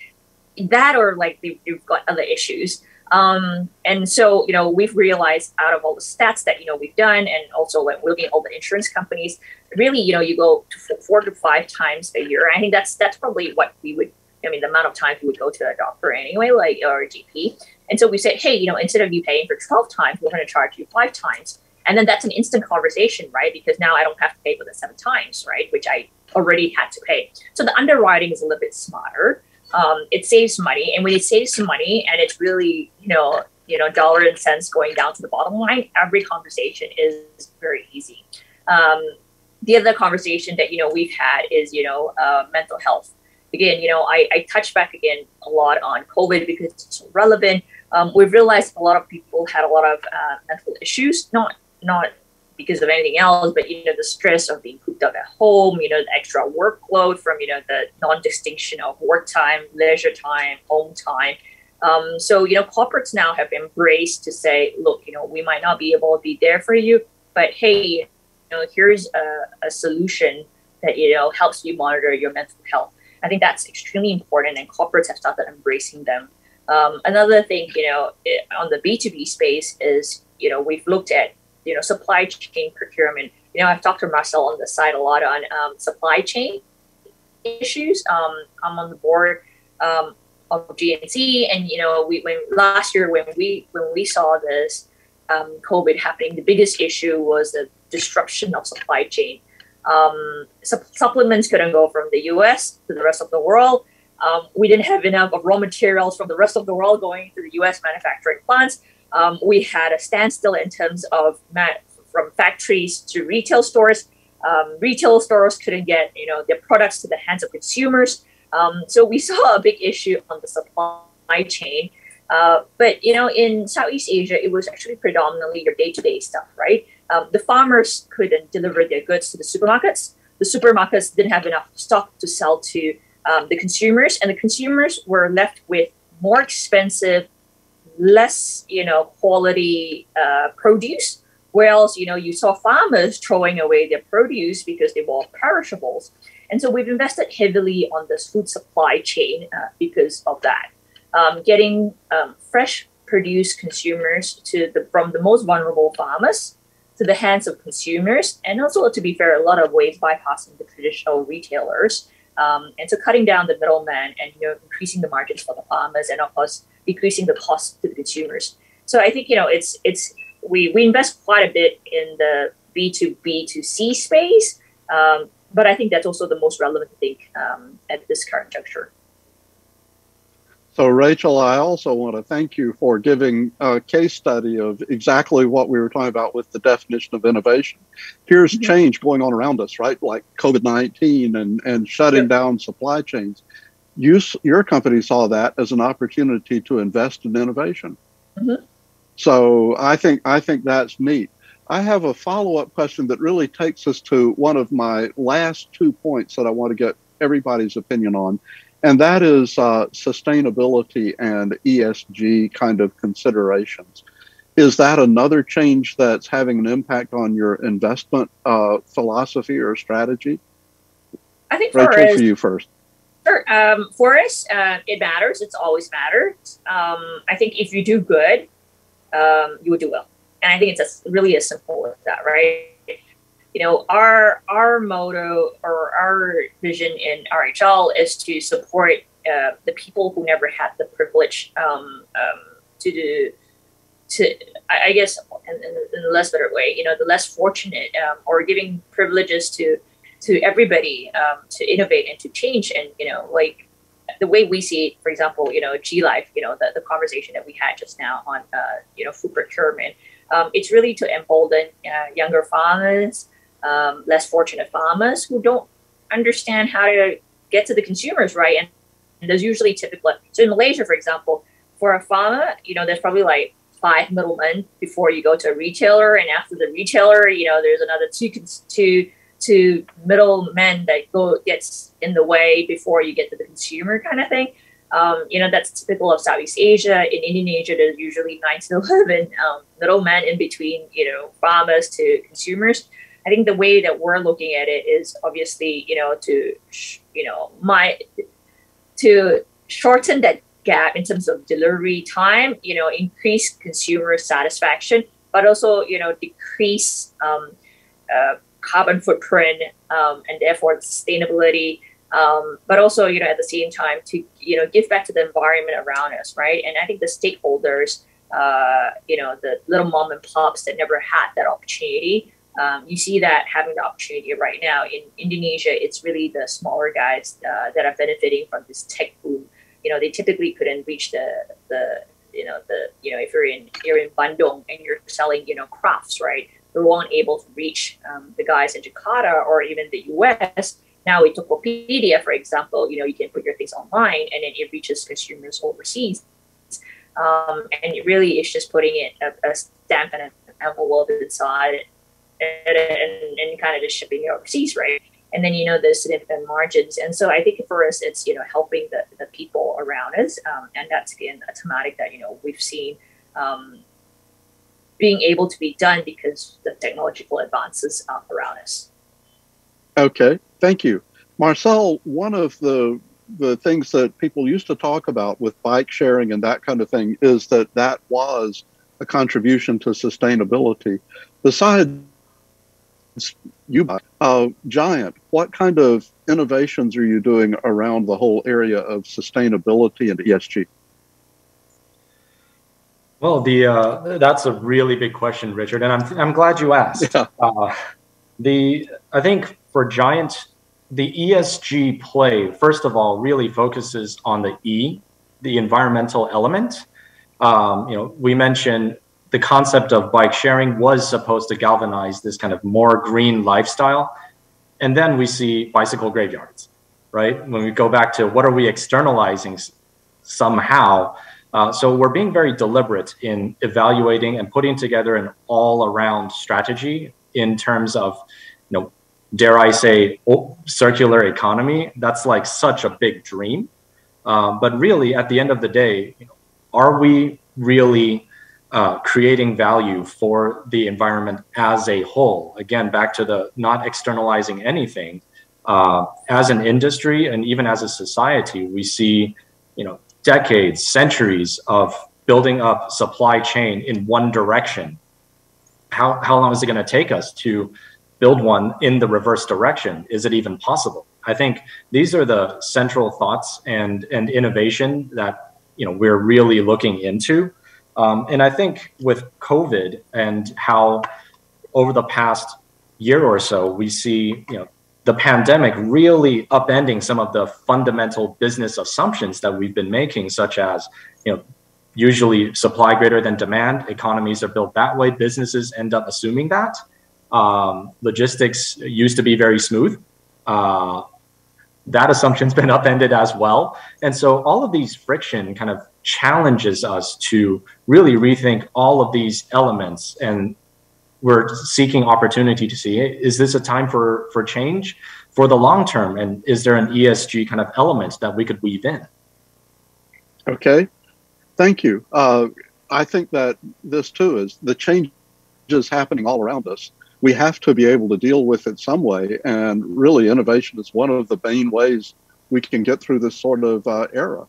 That or like they've, they've got other issues. Um, and so, you know, we've realized out of all the stats that, you know, we've done and also like looking at all the insurance companies, really, you know, you go to four to five times a year. I think that's, that's probably what we would, I mean, the amount of times we would go to a doctor anyway, like, or a GP. And so we said, hey, you know, instead of you paying for 12 times, we're going to charge you five times. And then that's an instant conversation, right? Because now I don't have to pay for the seven times, right? Which I already had to pay. So the underwriting is a little bit smarter um, it saves money. And when it saves money and it's really, you know, you know, dollar and cents going down to the bottom line, every conversation is very easy. Um, the other conversation that, you know, we've had is, you know, uh, mental health. Again, you know, I, I touch back again a lot on COVID because it's relevant. Um, we've realized a lot of people had a lot of uh, mental issues, not not because of anything else, but you know, the stress of being cooped up at home, you know, the extra workload from, you know, the non-distinction of work time, leisure time, home time. Um, so, you know, corporates now have embraced to say, look, you know, we might not be able to be there for you, but hey, you know, here's a, a solution that, you know, helps you monitor your mental health. I think that's extremely important and corporates have started embracing them. Um, another thing, you know, on the B2B space is, you know, we've looked at you know, supply chain procurement. You know, I've talked to Marcel on the side a lot on um, supply chain issues. Um, I'm on the board um, of GNC, and you know, we when last year when we when we saw this um, COVID happening, the biggest issue was the disruption of supply chain. Um, su- supplements couldn't go from the U.S. to the rest of the world. Um, we didn't have enough of raw materials from the rest of the world going to the U.S. manufacturing plants um, we had a standstill in terms of from factories to retail stores. Um, retail stores couldn't get you know their products to the hands of consumers. Um, so we saw a big issue on the supply chain. Uh, but you know, in Southeast Asia, it was actually predominantly your day-to-day stuff, right? Um, the farmers couldn't deliver their goods to the supermarkets. The supermarkets didn't have enough stock to sell to um, the consumers, and the consumers were left with more expensive less, you know, quality uh, produce. Whereas, you know, you saw farmers throwing away their produce because they were perishables. And so we've invested heavily on this food supply chain uh, because of that. Um, getting um, fresh produce consumers to the from the most vulnerable farmers to the hands of consumers, and also to be fair, a lot of ways bypassing the traditional retailers. Um, and so cutting down the middleman and you know increasing the margins for the farmers and of course decreasing the cost to the consumers. So I think you know it's it's we we invest quite a bit in the B two B two C space, um, but I think that's also the most relevant thing um, at this current juncture. So, Rachel, I also want to thank you for giving a case study of exactly what we were talking about with the definition of innovation. Here's mm-hmm. change going on around us, right? Like COVID 19 and, and shutting yep. down supply chains. You, your company saw that as an opportunity to invest in innovation. Mm-hmm. So I think I think that's neat. I have a follow up question that really takes us to one of my last two points that I want to get everybody's opinion on, and that is uh, sustainability and ESG kind of considerations. Is that another change that's having an impact on your investment uh, philosophy or strategy? I think Rachel, for, for you first. Sure. Um, for us, uh, it matters. It's always mattered. Um, I think if you do good, um, you will do well. And I think it's really as simple as that, right? you know, our our motto or our vision in RHL is to support uh, the people who never had the privilege um, um, to do to I guess in, in, a less better way, you know, the less fortunate um, or giving privileges to to everybody um, to innovate and to change and you know like the way we see for example, you know, G Life, you know, the, the conversation that we had just now on, uh, you know, food procurement, um, it's really to embolden uh, younger farmers, um, less fortunate farmers who don't understand how to get to the consumers, right? And, and there's usually typical. So in Malaysia, for example, for a farmer, you know, there's probably like five middlemen before you go to a retailer, and after the retailer, you know, there's another two two two middlemen that go gets in the way before you get to the consumer, kind of thing. Um, you know, that's typical of Southeast Asia. In Indonesia, there's usually nine to 11 um, middlemen in between, you know, farmers to consumers. I think the way that we're looking at it is obviously, you know, to, you know, my, to shorten that gap in terms of delivery time, you know, increase consumer satisfaction, but also, you know, decrease um, uh, carbon footprint um, and therefore sustainability. Um, but also, you know, at the same time to, you know, give back to the environment around us, right? And I think the stakeholders, uh, you know, the little mom and pops that never had that opportunity um, you see that having the opportunity right now in Indonesia, it's really the smaller guys uh, that are benefiting from this tech boom. You know, they typically couldn't reach the the you know the you know if you're in you're in Bandung and you're selling you know crafts, right? They weren't able to reach um, the guys in Jakarta or even the U.S. Now with Tokopedia, for example, you know you can put your things online and then it reaches consumers overseas. Um, and it really is just putting it a, a stamp and an envelope inside and, and kind of just shipping it overseas, right? And then you know the significant margins, and so I think for us it's you know helping the, the people around us, um, and that's again a thematic that you know we've seen um, being able to be done because the technological advances uh, around us. Okay, thank you, Marcel. One of the the things that people used to talk about with bike sharing and that kind of thing is that that was a contribution to sustainability. Besides you uh, Giant, what kind of innovations are you doing around the whole area of sustainability and ESG? Well, the uh, that's a really big question, Richard, and I'm I'm glad you asked. Yeah. Uh, the I think for Giant, the ESG play first of all really focuses on the E, the environmental element. Um, you know, we mentioned the concept of bike sharing was supposed to galvanize this kind of more green lifestyle. And then we see bicycle graveyards, right? When we go back to what are we externalizing somehow. Uh, so we're being very deliberate in evaluating and putting together an all around strategy in terms of, you know, dare I say, circular economy. That's like such a big dream. Um, but really, at the end of the day, you know, are we really uh, creating value for the environment as a whole. Again, back to the not externalizing anything. Uh, as an industry and even as a society, we see, you know, decades, centuries of building up supply chain in one direction. how, how long is it going to take us to build one in the reverse direction? Is it even possible? I think these are the central thoughts and, and innovation that you know we're really looking into. Um, and I think with COVID and how over the past year or so we see you know the pandemic really upending some of the fundamental business assumptions that we've been making, such as, you know, usually supply greater than demand, economies are built that way, businesses end up assuming that. Um, logistics used to be very smooth. Uh, that assumption's been upended as well. And so all of these friction kind of challenges us to really rethink all of these elements and we're seeking opportunity to see is this a time for for change for the long term? And is there an esg kind of element that we could weave in? Okay. Thank you. Uh, i think that this too is the change is happening all around us. We have to be able to deal with it some way. And really innovation is one of the main ways we can get through this sort of uh, era.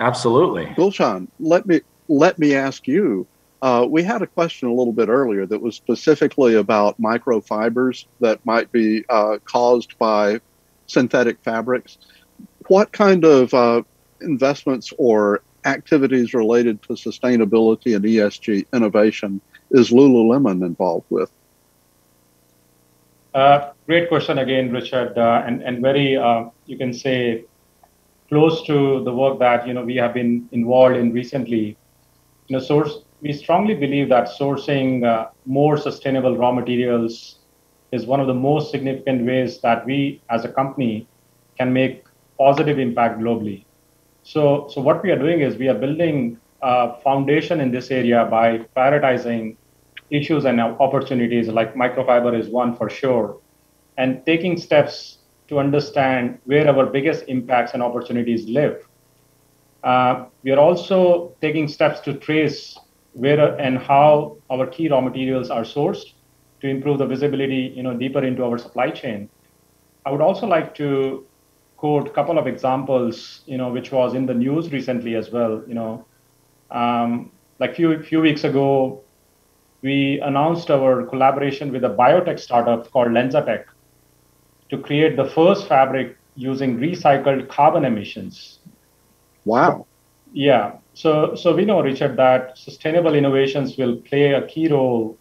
Absolutely. Gulshan let me let me ask you uh, we had a question a little bit earlier that was specifically about microfibers that might be uh, caused by synthetic fabrics. What kind of uh, investments or activities related to sustainability and ESG innovation is Lululemon involved with? Uh, great question again, Richard, uh, and and very uh, you can say close to the work that you know we have been involved in recently. You know, source we strongly believe that sourcing uh, more sustainable raw materials is one of the most significant ways that we as a company can make positive impact globally. So, so what we are doing is we are building a foundation in this area by prioritizing issues and opportunities like microfiber is one for sure, and taking steps to understand where our biggest impacts and opportunities live. Uh, we are also taking steps to trace where and how our key raw materials are sourced to improve the visibility, you know, deeper into our supply chain. I would also like to quote a couple of examples, you know, which was in the news recently as well. You know, um, like few few weeks ago, we announced our collaboration with a biotech startup called LanzaTech to create the first fabric using recycled carbon emissions. Wow. Yeah. So, so we know, Richard, that sustainable innovations will play a key role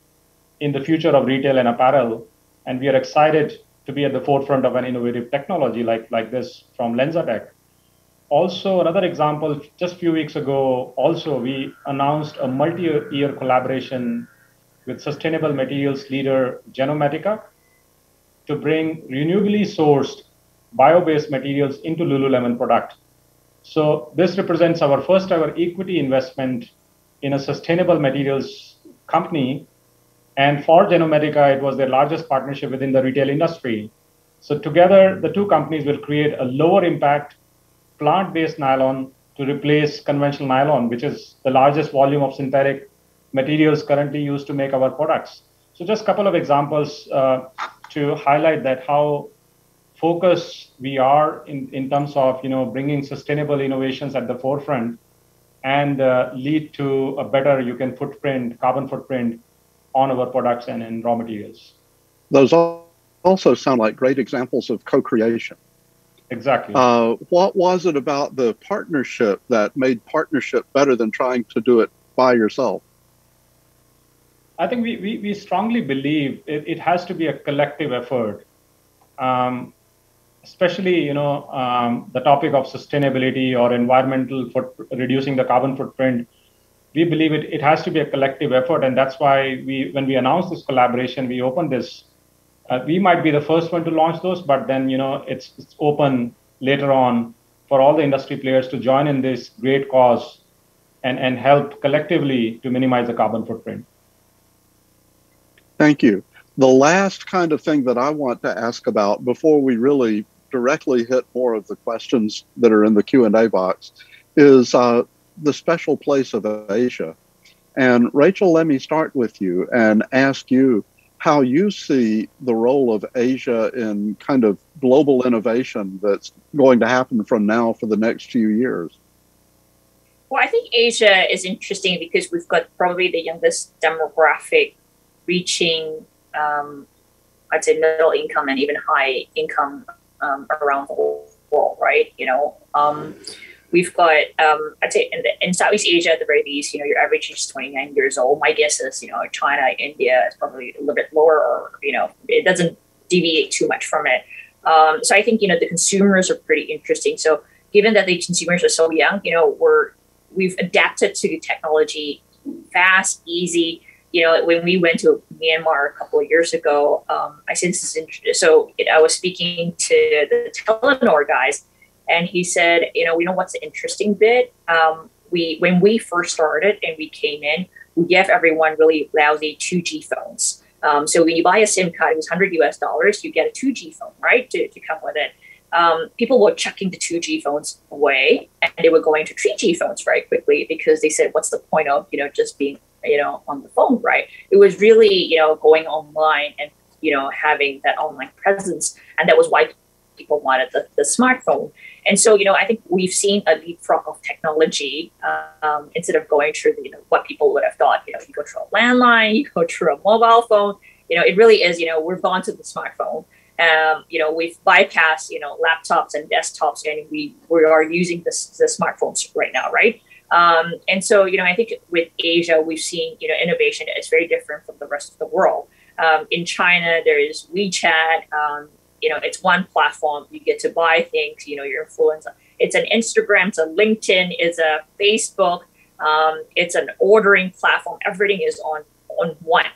in the future of retail and apparel, and we are excited to be at the forefront of an innovative technology like, like this from LanzaTech. Also, another example, just a few weeks ago, also we announced a multi-year collaboration with sustainable materials leader Genomatica to bring renewably sourced bio-based materials into Lululemon product. So this represents our first ever equity investment in a sustainable materials company. And for Genomatica, it was their largest partnership within the retail industry. So together, the two companies will create a lower impact plant-based nylon to replace conventional nylon, which is the largest volume of synthetic materials currently used to make our products. So just a couple of examples uh, to highlight that how focus we are in, in terms of you know bringing sustainable innovations at the forefront and uh, lead to a better you can footprint carbon footprint on our products and in raw materials. Those also sound like great examples of co-creation. Exactly. Uh, what was it about the partnership that made partnership better than trying to do it by yourself? I think we, we, we strongly believe it, it has to be a collective effort. Um, especially you know um, the topic of sustainability or environmental foot, reducing the carbon footprint we believe it, it has to be a collective effort. And that's why we when we announced this collaboration we opened this uh, we might be the first one to launch those but then you know it's, it's open later on for all the industry players to join in this great cause and, and help collectively to minimize the carbon footprint. Thank you. The last kind of thing that I want to ask about before we really directly hit more of the questions that are in the Q&A box is uh, the special place of Asia. And Rachel, let me start with you and ask you how you see the role of Asia in kind of global innovation that's going to happen from now for the next few years. well, I think Asia is interesting because we've got probably the youngest demographic reaching, um, I'd say, middle income and even high income um, around the world, right? You know, um, we've got, um, I'd say, in, the, in Southeast Asia at the very least, you know, your average age is 29 years old. My guess is, you know, China, India is probably a little bit lower, or you know, it doesn't deviate too much from it. Um, so I think you know the consumers are pretty interesting. So given that the consumers are so young, you know, we're we've adapted to the technology fast, easy. You know, when we went to Myanmar a couple of years ago, um, I interesting. So it, I was speaking to the Telenor guys, and he said, you know, we know what's the interesting bit. Um, we when we first started and we came in, we gave everyone really lousy 2G phones. Um, so when you buy a SIM card, it was 100 US dollars, you get a 2G phone, right, to, to come with it um, people were chucking the 2G phones away and they were going to 3G phones very quickly because they said, what's the point of, you know, just being, you know, on the phone, right? It was really, you know, going online and, you know, having that online presence. And that was why people wanted the, the smartphone. And so, you know, I think we've seen a leapfrog of technology um, instead of going through, the, you know, what people would have thought, you know, you go through a landline, you go through a mobile phone, you know, it really is, you know, we've gone to the smartphone um, you know, we've bypassed, you know, laptops and desktops, and we we are using the, the smartphones right now, right? Um, and so, you know, I think with Asia, we've seen, you know, innovation is very different from the rest of the world. Um, in China, there is WeChat. Um, you know, it's one platform. You get to buy things. You know, your influence. It's an Instagram. It's a LinkedIn. It's a Facebook. Um, it's an ordering platform. Everything is on on one.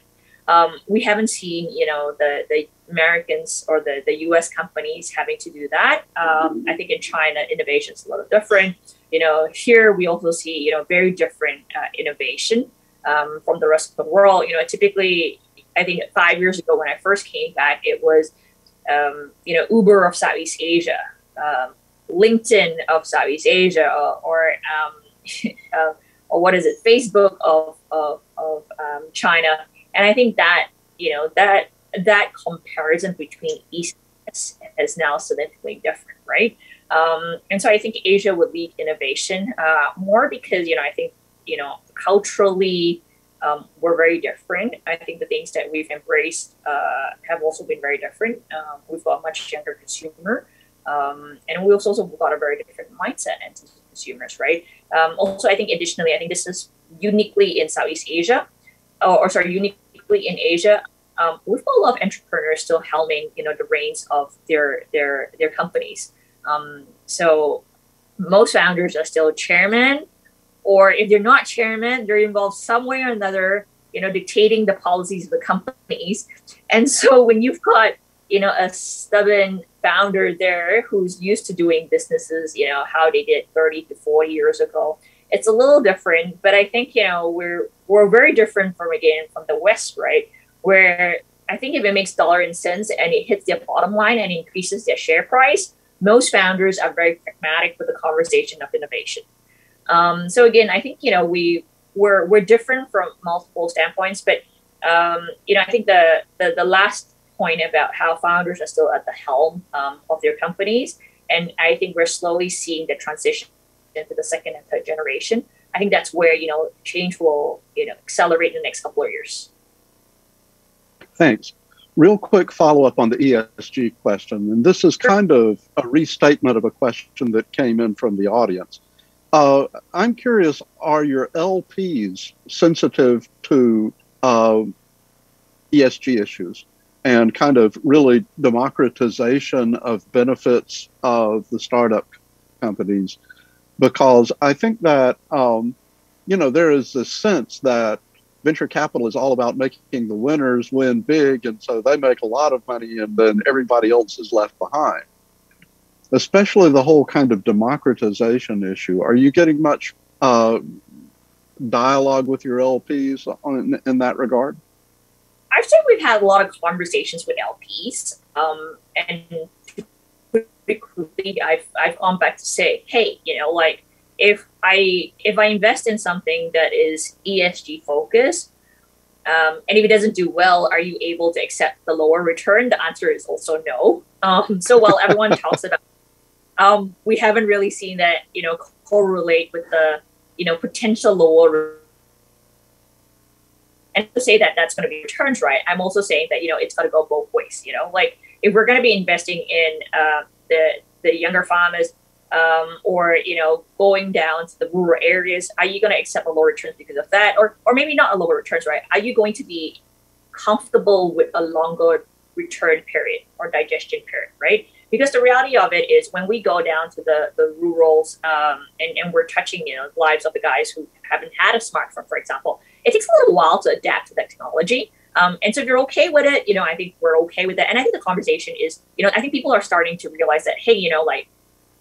Um, we haven't seen, you know, the the Americans or the, the US companies having to do that. Um, I think in China, innovation is a little different. You know, here we also see, you know, very different uh, innovation um, from the rest of the world. You know, typically, I think five years ago when I first came back, it was, um, you know, Uber of Southeast Asia, um, LinkedIn of Southeast Asia, or, or, um, uh, or what is it, Facebook of, of, of um, China. And I think that, you know, that that comparison between East and West is now significantly different, right? Um, and so I think Asia would lead innovation uh, more because, you know, I think, you know, culturally, um, we're very different. I think the things that we've embraced uh, have also been very different. Um, we've got a much younger consumer, um, and we've also got a very different mindset and consumers, right? Um, also, I think additionally, I think this is uniquely in Southeast Asia, or, or sorry, uniquely in Asia um, we've got a lot of entrepreneurs still helming, you know, the reins of their their their companies. Um, so most founders are still chairman, or if they're not chairman, they're involved some way or another, you know, dictating the policies of the companies. And so when you've got, you know, a stubborn founder there who's used to doing businesses, you know, how they did 30 to 40 years ago, it's a little different. But I think, you know, we're we're very different from again from the West, right? where I think if it makes dollar and cents and it hits their bottom line and increases their share price, most founders are very pragmatic with the conversation of innovation. Um, so again, I think you know we we're we're different from multiple standpoints, but um, you know I think the, the the last point about how founders are still at the helm um, of their companies, and I think we're slowly seeing the transition into the second and third generation. I think that's where you know change will you know accelerate in the next couple of years. Thanks. Real quick follow up on the ESG question. And this is kind of a restatement of a question that came in from the audience. Uh, I'm curious are your LPs sensitive to uh, ESG issues and kind of really democratization of benefits of the startup companies? Because I think that, um, you know, there is this sense that venture capital is all about making the winners win big, and so they make a lot of money, and then everybody else is left behind. Especially the whole kind of democratization issue. Are you getting much uh, dialogue with your LPs on, in that regard? I've said we've had a lot of conversations with LPs, um, and quickly, I've I've gone back to say, hey, you know, like if I if I invest in something that is ESG focused, um, and if it doesn't do well, are you able to accept the lower return? The answer is also no. Um, so while everyone talks about, um, we haven't really seen that you know correlate with the you know, potential lower and to say that that's going to be returns right i'm also saying that you know it's going to go both ways you know? Like if we're going to be investing in uh, the the younger farmers um, or you know going down to the rural areas are you going to accept a lower returns because of that? Or or maybe not a lower returns right? Are you going to be comfortable with a longer return period or digestion period right? Because the reality of it is when we go down to the the rurals um, and, and we're touching you know lives of the guys who haven't had a smartphone for example it takes a little while to adapt to that technology. Um, and so if you're okay with it you know i think we're okay with it. And i think the conversation is you know i think people are starting to realize that hey you know like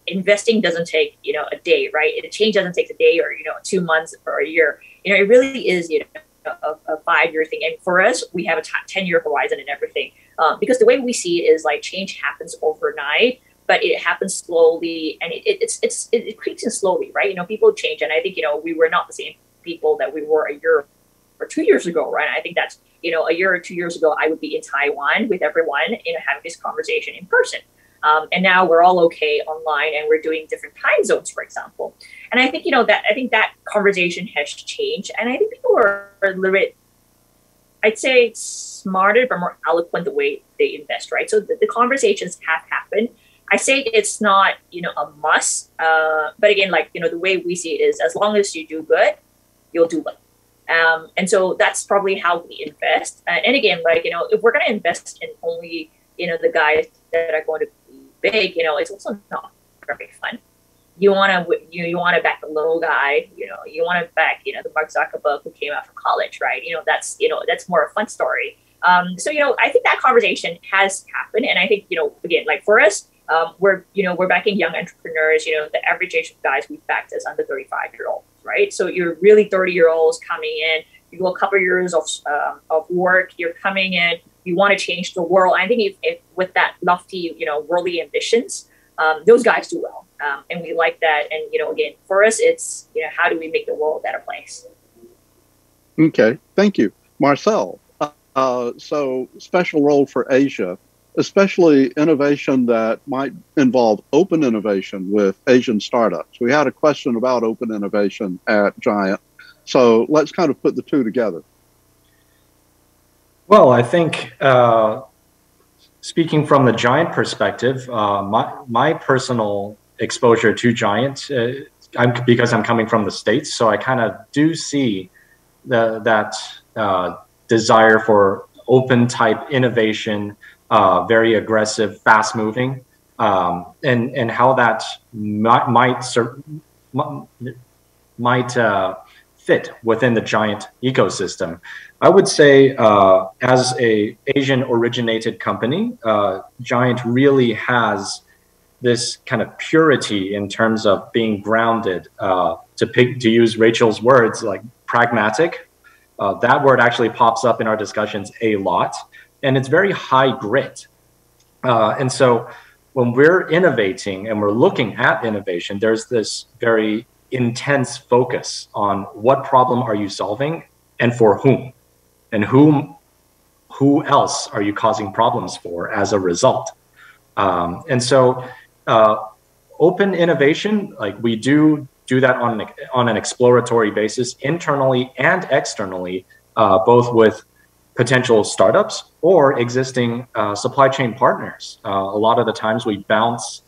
investing doesn't take you know a day right? A change doesn't take a day or you know two months or a year. You know it really is you know a, a five year thing. And for us we have a t- 10 year horizon and everything. Um, because the way we see it is like change happens overnight but it happens slowly. And it, it it's it's it, it creeps in slowly right? You know people change. And i think you know we were not the same people that we were a year or two years ago right i think that's you know a year or two years ago i would be in taiwan with everyone you know having this conversation in person um, and now we're all okay online and we're doing different time zones, for example. And I think, you know, that I think that conversation has changed. And I think people are, a little bit, I'd say smarter, but more eloquent the way they invest, right? So the, the conversations have happened. I say it's not, you know, a must. Uh, but again, like, you know, the way we see it is as long as you do good, you'll do well. Um, and so that's probably how we invest. Uh, and again, like, you know, if we're going to invest in only, you know, the guys that are going to be big, you know, it's also not very fun. You want to you, you want to back the little guy, you know, you want to back, you know, the Mark Zuckerberg who came out from college, right? You know, that's you know that's more a fun story. Um, so you know, I think that conversation has happened, and I think you know, again, like for us, um, we're you know we're backing young entrepreneurs. You know, the average age of guys we've backed is under thirty five year olds, right? So you're really thirty year olds coming in. You do a couple years of um, of work. You're coming in you want to change the world. I think if, if with that lofty, you know, worldly ambitions, um, those guys do well, um, and we like that. And you know, again, for us, it's you know, how do we make the world a better place? Okay, thank you, Marcel. Uh, so, special role for Asia, especially innovation that might involve open innovation with Asian startups. We had a question about open innovation at Giant, so let's kind of put the two together. Well, I think uh, speaking from the Giant perspective, uh, my my personal exposure to Giant, uh, I'm because I'm coming from the states, so I kind of do see the that uh, desire for open type innovation, uh, very aggressive, fast moving, um, and and how that might might uh, fit within the Giant ecosystem. I would say, uh, as a Asian originated company, uh, Giant really has this kind of purity in terms of being grounded. Uh, to pick, to use Rachel's words, like pragmatic. Uh, that word actually pops up in our discussions a lot, and it's very high grit. Uh, and so, when we're innovating and we're looking at innovation, there's this very intense focus on what problem are you solving and for whom and whom who else are you causing problems for as a result um, and so uh, open innovation like we do do that on an, on an exploratory basis internally and externally uh, both with potential startups or existing uh, supply chain partners uh, a lot of the times we bounce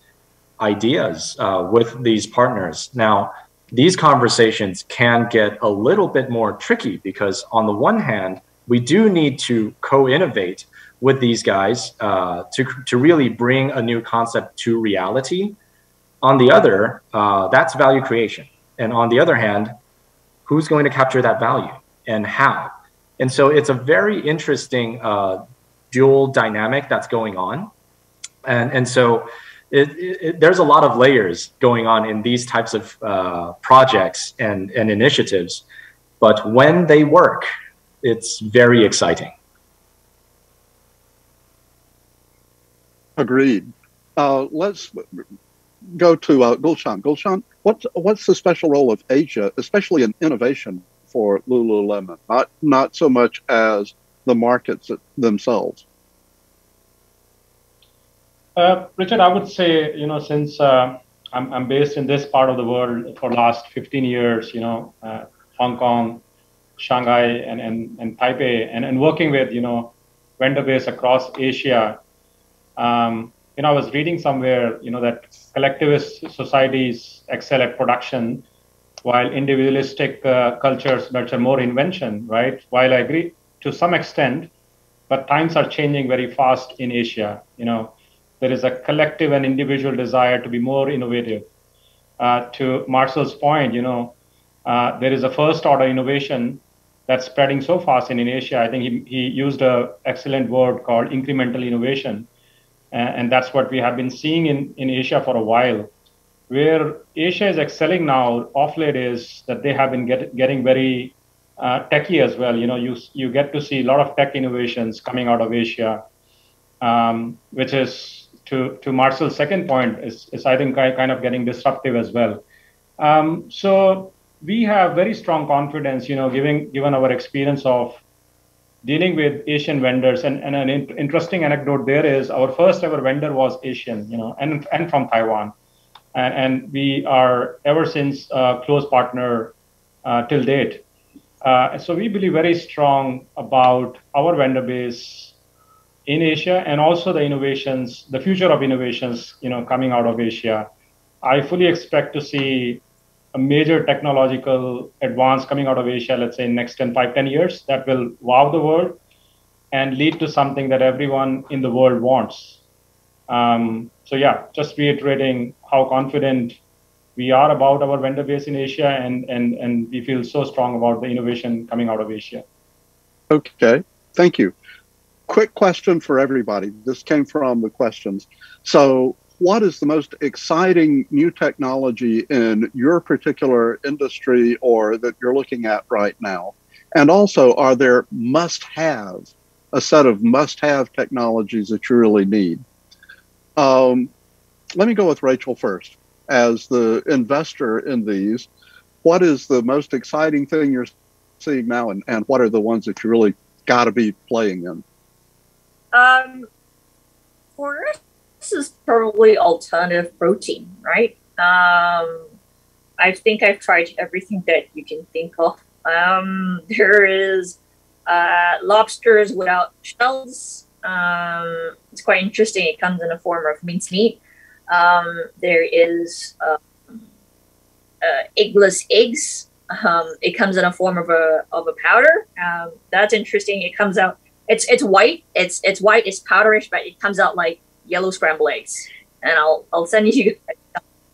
ideas uh, with these partners now these conversations can get a little bit more tricky because on the one hand we do need to co-innovate with these guys uh, to, to really bring a new concept to reality. On the other, uh, that's value creation. And on the other hand, who's going to capture that value and how? And so it's a very interesting uh, dual dynamic that's going on. And, and so it, it, there's a lot of layers going on in these types of uh, projects and, and initiatives. But when they work, it's very exciting. Agreed. Uh, let's go to uh, Gulshan. Gulshan, what's what's the special role of Asia, especially in innovation for Lululemon? Not not so much as the markets themselves. Uh, Richard, I would say you know since uh, I'm, I'm based in this part of the world for last 15 years, you know, uh, Hong Kong, Shanghai, and, and, and Taipei, and, and working with, you know, vendor base across Asia. Um, you know, I was reading somewhere, you know, that collectivist societies excel at production while individualistic uh, cultures nurture more invention, right? While I agree to some extent, but times are changing very fast in Asia. You know, there is a collective and individual desire to be more innovative. Uh, to Marcel's point, you know, uh, there is a first order innovation that's spreading so fast in, in Asia. I think he, he used an excellent word called incremental innovation. And, and that's what we have been seeing in, in Asia for a while. Where Asia is excelling now, off late, is that they have been get, getting very uh, techy as well. You know, you you get to see a lot of tech innovations coming out of Asia, um, which is to to Marcel's second point is, is I think kind of getting disruptive as well. Um, so we have very strong confidence. You know, given given our experience of dealing with Asian vendors, and, and an in- interesting anecdote there is our first ever vendor was Asian. You know, and and from Taiwan. And, and we are ever since a close partner uh, till date. Uh, so we believe very strong about our vendor base in Asia and also the innovations, the future of innovations, you know, coming out of Asia. I fully expect to see a major technological advance coming out of Asia, let's say in next 10, 5, 10 years, that will wow the world and lead to something that everyone in the world wants. Um, so yeah, just reiterating how confident we are about our vendor base in Asia, and and and we feel so strong about the innovation coming out of Asia. Okay, thank you. Quick question for everybody. This came from the questions. So, what is the most exciting new technology in your particular industry or that you're looking at right now? And also, are there must have a set of must have technologies that you really need? Um, let me go with Rachel first as the investor in these, what is the most exciting thing you're seeing now, and, and what are the ones that you really got to be playing in? Um, for us, this is probably alternative protein, right? Um, I think I've tried everything that you can think of. Um, there is uh, lobsters without shells. Um, it's quite interesting. It comes in a form of mincemeat. Um, there is um, uh, eggless eggs. Um, it comes in a form of a of a powder. Um, that's interesting. It comes out. It's it's white. It's it's white. It's powderish, but it comes out like yellow scrambled eggs. And I'll I'll send you.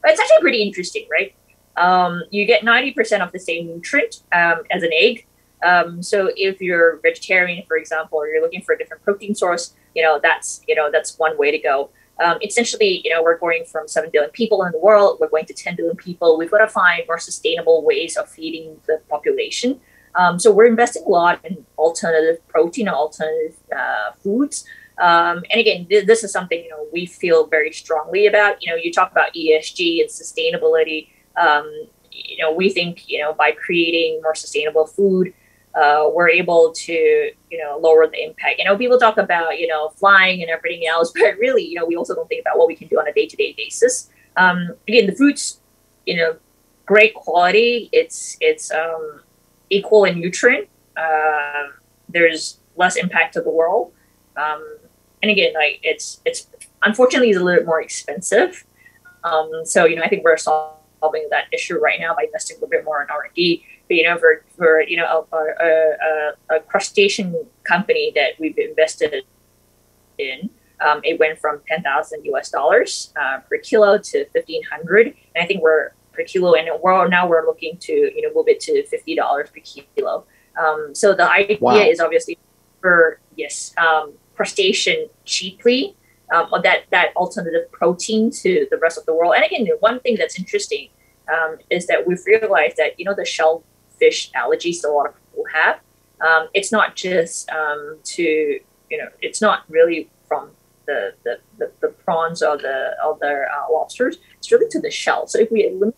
It's actually pretty interesting, right? Um, you get ninety percent of the same nutrient um, as an egg. Um, so if you're vegetarian, for example, or you're looking for a different protein source, you know that's you know that's one way to go um, essentially, you know, we're going from 7 billion people in the world, we're going to 10 billion people. We've got to find more sustainable ways of feeding the population. Um, so we're investing a lot in alternative protein, alternative uh, foods. Um, and again, th- this is something you know we feel very strongly about. You know, you talk about ESG and sustainability. Um, you know, we think you know by creating more sustainable food, uh, we're able to you know lower the impact. You know, people talk about you know flying and everything else, but really, you know, we also don't think about what we can do on a day to day basis. Um, again, the food's you know great quality. It's it's um, equal in nutrient. Uh, there's less impact to the world, um, and again, like it's it's unfortunately it's a little bit more expensive. Um, so you know, I think we're solving that issue right now by investing a little bit more in R and D you know, for, for you know, a, a, a, crustacean company that we've invested in, um, it went from 10,000 US dollars uh, per kilo to 1,500. And I think we're per kilo, and we're, now we're looking to, you know, move it to $50 per kilo. Um, so the idea wow. is obviously for, yes, um, crustacean cheaply, um, that, that alternative protein to the rest of the world. And again, one thing that's interesting um, is that we've realized that, you know, the shell fish allergies that a lot of people have. Um, it's not just um, to you know, it's not really from the the, the, the prawns or the or the uh, lobsters. It's really to the shell. So if we eliminate,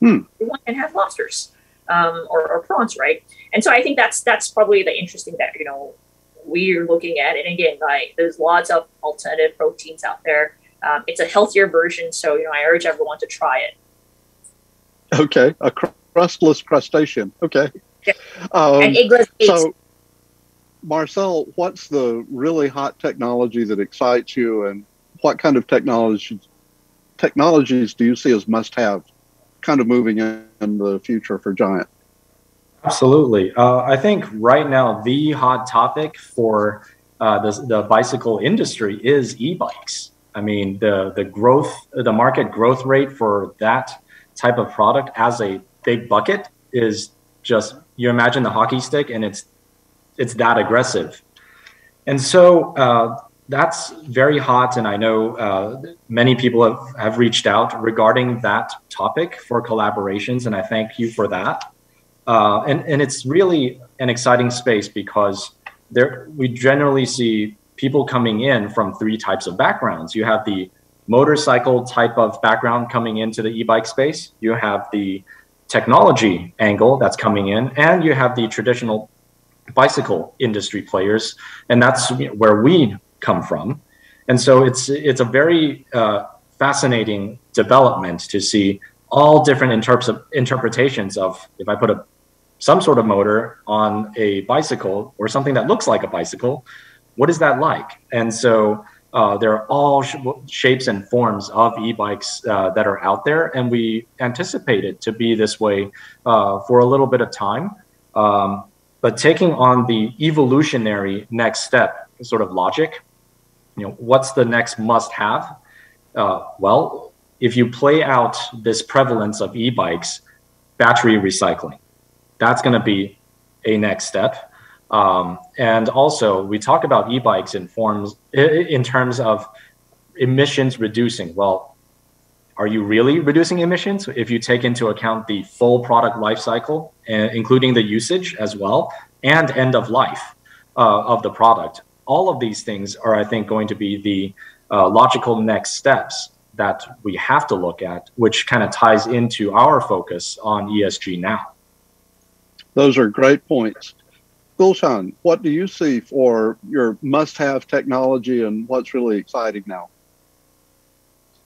hmm. we to have lobsters um, or, or prawns, right? And so I think that's that's probably the interesting that you know we're looking at. And again, like there's lots of alternative proteins out there. Um, it's a healthier version, so you know I urge everyone to try it. Okay, a crustless crustacean. Okay. Yeah. Um, and eggless So, Marcel, what's the really hot technology that excites you, and what kind of technology technologies do you see as must-have, kind of moving in, in the future for Giant? Absolutely. Uh, I think right now the hot topic for uh, the, the bicycle industry is e-bikes. I mean, the the growth, the market growth rate for that type of product as a big bucket is just you imagine the hockey stick, and it's it's that aggressive. And so uh, that's very hot. And I know uh, many people have, have reached out regarding that topic for collaborations. And I thank you for that. Uh, and, and it's really an exciting space because there we generally see people coming in from three types of backgrounds. You have the motorcycle type of background coming into the e-bike space. You have the technology angle that's coming in, and you have the traditional bicycle industry players, and that's where we come from. And so it's it's a very uh, fascinating development to see all different interps- interpretations of if I put a some sort of motor on a bicycle or something that looks like a bicycle, what is that like? And so uh, there are all sh- shapes and forms of e-bikes uh, that are out there, and we anticipate it to be this way uh, for a little bit of time. Um, but taking on the evolutionary next step sort of logic you know what's the next must have uh, well if you play out this prevalence of e-bikes battery recycling that's going to be a next step um, and also we talk about e-bikes in forms in terms of emissions reducing well are you really reducing emissions if you take into account the full product life cycle, uh, including the usage as well, and end of life uh, of the product? All of these things are, I think, going to be the uh, logical next steps that we have to look at, which kind of ties into our focus on ESG now. Those are great points. Gulshan, what do you see for your must have technology and what's really exciting now?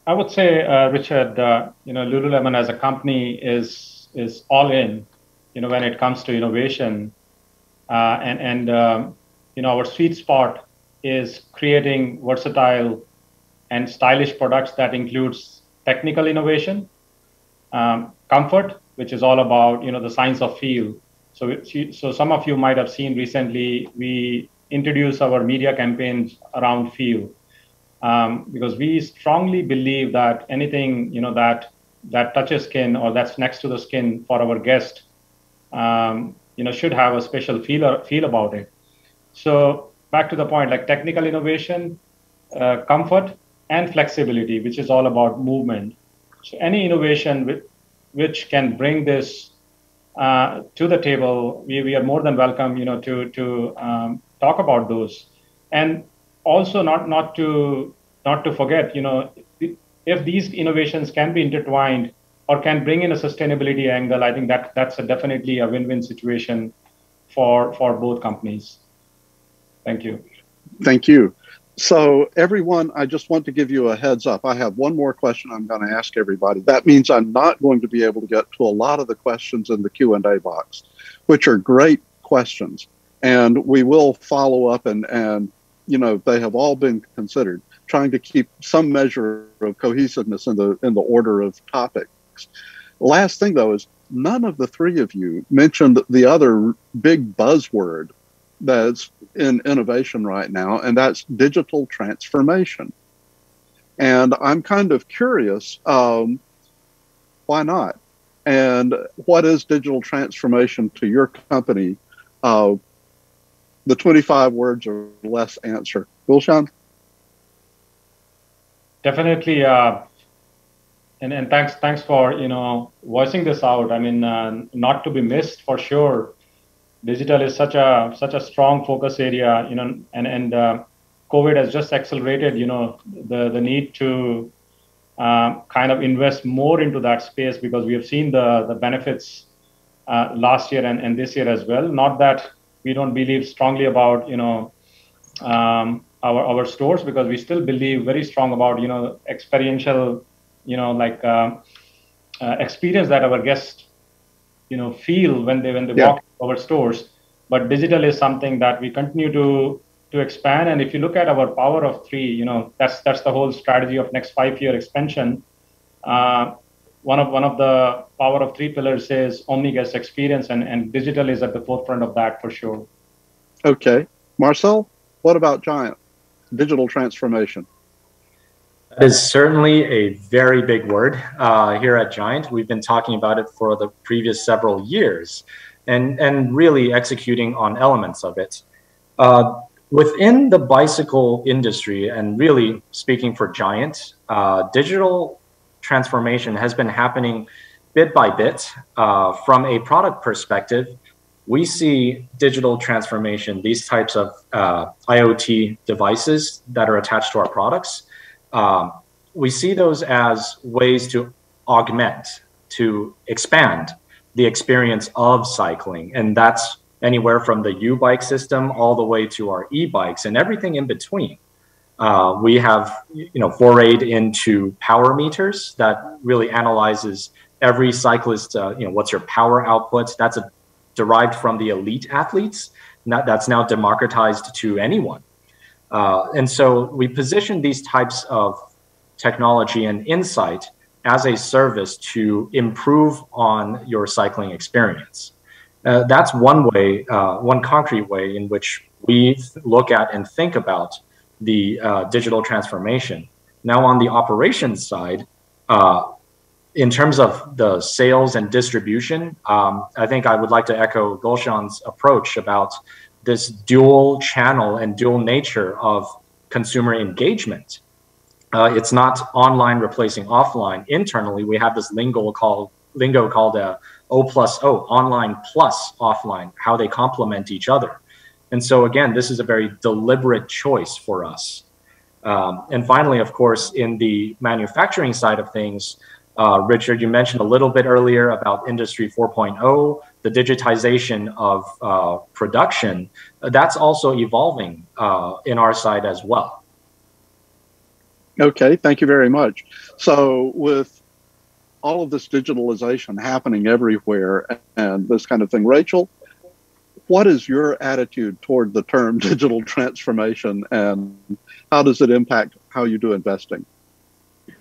I would say, uh, Richard, uh, you know, Lululemon as a company is is all in, you know, when it comes to innovation, uh, and and um, you know, our sweet spot is creating versatile and stylish products that includes technical innovation, um, comfort, which is all about you know the science of feel. So, so some of you might have seen recently we introduced our media campaigns around feel um, because we strongly believe that anything you know that that touches skin or that's next to the skin for our guest, um, you know, should have a special feel or feel about it. So back to the point, like technical innovation, uh, comfort, and flexibility, which is all about movement. So any innovation with, which can bring this uh, to the table, we, we are more than welcome, you know, to to um, talk about those. And also not not to not to forget, you know, if these innovations can be intertwined or can bring in a sustainability angle, I think that that's a definitely a win-win situation for for both companies. Thank you. Thank you. So, everyone, I just want to give you a heads up. I have one more question I'm going to ask everybody. That means I'm not going to be able to get to a lot of the questions in the Q&A box, which are great questions. And we will follow up and, and you know, they have all been considered, trying to keep some measure of cohesiveness in the in the order of topics. Last thing though is none of the three of you mentioned the other big buzzword that's in innovation right now, and that's digital transformation. And I'm kind of curious, um, why not? And what is digital transformation to your company? Uh, the 25 words or less answer. Gulshan? Definitely. Uh, and, and thanks thanks for you know voicing this out. I mean, uh, not to be missed for sure. Digital is such a such a strong focus area, you know, and and uh, COVID has just accelerated, you know, the the need to um, kind of invest more into that space because we have seen the the benefits uh, last year and, and this year as well. Not that we don't believe strongly about you know um, our, our stores because we still believe very strong about you know experiential you know like uh, uh, experience that our guests you know feel when they when they yeah. walk our stores but digital is something that we continue to to expand. And if you look at our power of three you know that's that's the whole strategy of next five year expansion. Uh, one of one of the power of three pillars is omni guest experience and, and digital is at the forefront of that for sure. Okay. Marcel what about giant? Digital transformation. That is certainly a very big word. Uh, here at Giant. We've been talking about it for the previous several years and, and really executing on elements of it. Uh, within the bicycle industry, and really speaking for Giant, uh, digital transformation has been happening bit by bit. Uh, from a product perspective, we see digital transformation, these types of uh, IoT devices that are attached to our products um, we see those as ways to augment, to expand the experience of cycling. And that's anywhere from the YouBike system all the way to our e bikes and everything in between. Uh, we have, you know, forayed into power meters that really analyzes every cyclist. Uh, you know, what's your power output? That's a, derived from the elite athletes. Not, that's now democratized to anyone. Uh, and so we position these types of technology and insight as a service to improve on your cycling experience. Uh, that's one way, uh, one concrete way in which we look at and think about the uh, digital transformation. Now, on the operations side, uh, in terms of the sales and distribution, um, I think I would like to echo Gulshan's approach about this dual channel and dual nature of consumer engagement. Uh, it's not online replacing offline. Internally, we have this lingo called lingo called uh, O plus O, online plus offline, how they complement each other. And so again, this is a very deliberate choice for us. Um, and finally, of course, in the manufacturing side of things, uh, Richard, you mentioned a little bit earlier about Industry 4.0, the digitization of uh, production. That's also evolving uh, in our side as well. Okay, thank you very much. So, with all of this digitalization happening everywhere and this kind of thing, Rachel, what is your attitude toward the term digital transformation and how does it impact how you do investing?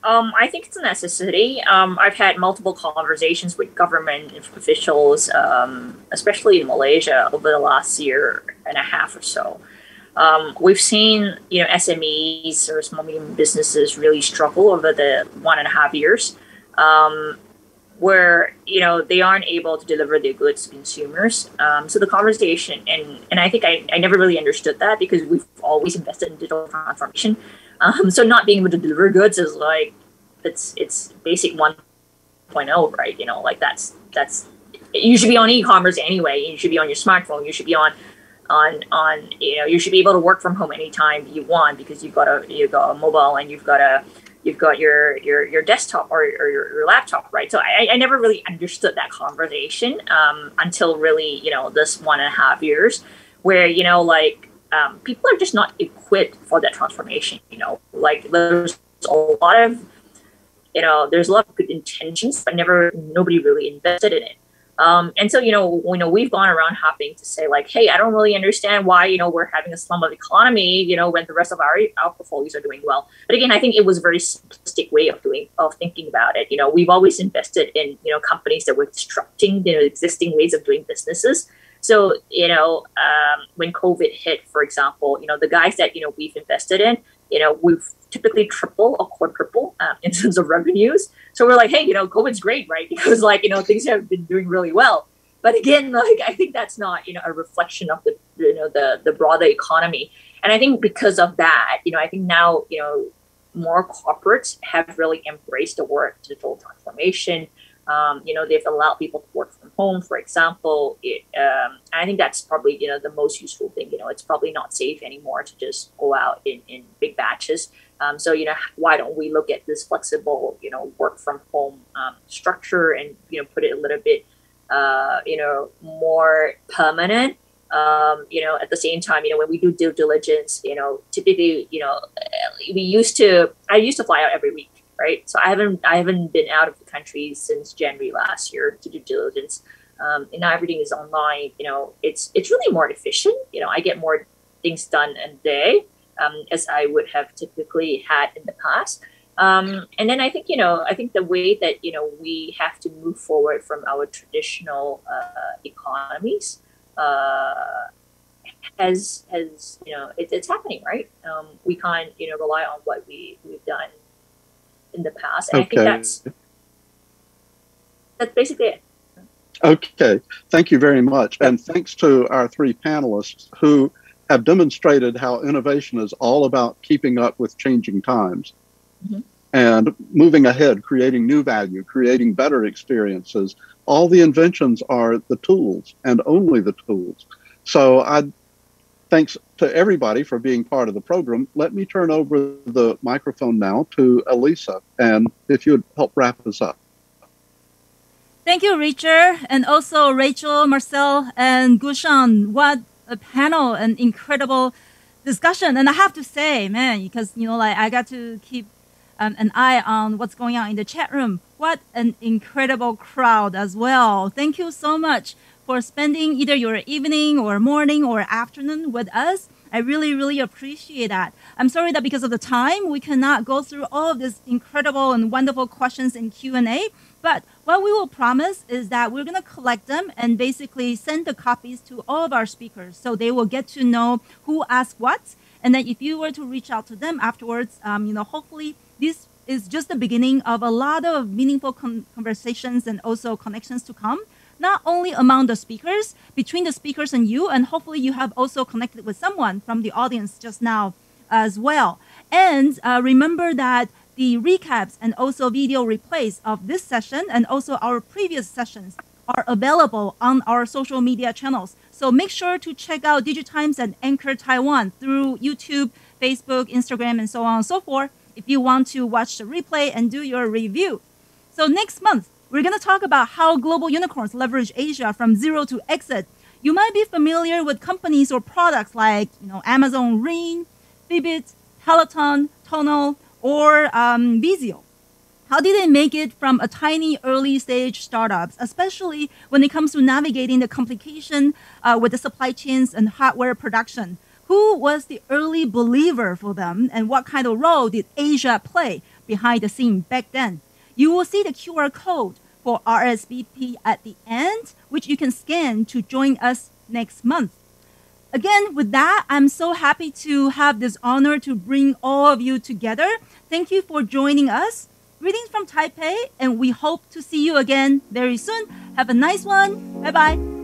Um, I think it's a necessity. Um, I've had multiple conversations with government officials, um, especially in Malaysia, over the last year and a half or so. Um, we've seen, you know, SMEs or small medium businesses really struggle over the one and a half years, um, where you know they aren't able to deliver their goods to consumers. Um, so the conversation, and and I think I, I never really understood that because we've always invested in digital transformation. Um, so not being able to deliver goods is like it's it's basic 1.0, right? You know, like that's that's you should be on e-commerce anyway. You should be on your smartphone. You should be on on on you know you should be able to work from home anytime you want because you've got a you've got a mobile and you've got a you've got your your your desktop or, or your, your laptop right so I, I never really understood that conversation um, until really you know this one and a half years where you know like um, people are just not equipped for that transformation. You know, like there's a lot of, you know, there's a lot of good intentions, but never nobody really invested in it. Um, and so, you know, you know, we've gone around hopping to say like, hey, I don't really understand why, you know, we're having a slum of economy, you know, when the rest of our, our portfolios are doing well. But again, I think it was a very simplistic way of doing, of thinking about it. You know, we've always invested in, you know, companies that were disrupting, you know, existing ways of doing businesses. So, you know, um, when COVID hit, for example, you know, the guys that, you know, we've invested in, you know, we've typically triple or quadruple um, in terms of revenues. So we're like, hey, you know, COVID's great, right? Because like, you know, things have been doing really well. But again, like, I think that's not, you know, a reflection of the, you know, the, the broader economy. And I think because of that, you know, I think now, you know, more corporates have really embraced the word digital transformation. Um, you know, they've allowed people to work from home, for example. It, um, I think that's probably you know the most useful thing. You know, it's probably not safe anymore to just go out in, in big batches. Um, so you know, why don't we look at this flexible, you know, work from home um, structure and you know put it a little bit, uh, you know, more permanent Um, you know, at the same time, you know, when we do due diligence, you know, typically, you know, we used to, I used to fly out every week, right? So I haven't, I haven't been out of the country since January last year to do diligence. Um, and now everything is online. You know, it's it's really more efficient. You know, I get more things done in a day um, as I would have typically had in the past. Um, and then I think you know I think the way that you know we have to move forward from our traditional uh, economies uh, has has you know it, it's happening right. Um, we can't you know rely on what we we've done in the past, and okay. I think that's that's basically it. Okay, thank you very much, and thanks to our three panelists who have demonstrated how innovation is all about keeping up with changing times mm-hmm. and moving ahead, creating new value, creating better experiences. All the inventions are the tools and only the tools. So I thanks to everybody for being part of the program. Let me turn over the microphone now to Elisa, and if you would help wrap us up. Thank you, Richard, and also Rachel, Marcel, and Gulshan. What a panel, an incredible discussion. And I have to say, man, because you know, like I got to keep um, an eye on what's going on in the chat room. What an incredible crowd as well. Thank you so much for spending either your evening or morning or afternoon with us. I really, really appreciate that. I'm sorry that because of the time, we cannot go through all of these incredible and wonderful questions in Q&A. But what we will promise is that we're going to collect them and basically send the copies to all of our speakers so they will get to know who asked what. And then if you were to reach out to them afterwards, um, you know, hopefully this is just the beginning of a lot of meaningful con- conversations and also connections to come not only among the speakers, between the speakers and you, and hopefully you have also connected with someone from the audience just now as well. And uh, remember that the recaps and also video replays of this session and also our previous sessions are available on our social media channels. So make sure to check out DigiTimes and Anchor Taiwan through YouTube, Facebook, Instagram, and so on and so forth if you want to watch the replay and do your review. So next month, we're going to talk about how global unicorns leverage Asia from zero to exit. You might be familiar with companies or products like you know Amazon Ring, Fitbit, Peloton, Tonal, or um, Vizio. How did they make it from a tiny early stage startups, especially when it comes to navigating the complication uh, with the supply chains and hardware production? Who was the early believer for them, and what kind of role did Asia play behind the scene back then? You will see the QR code for RSVP at the end, which you can scan to join us next month. Again, with that, I'm so happy to have this honor to bring all of you together. Thank you for joining us. Greetings from Taipei, and we hope to see you again very soon. Have a nice one. Bye bye.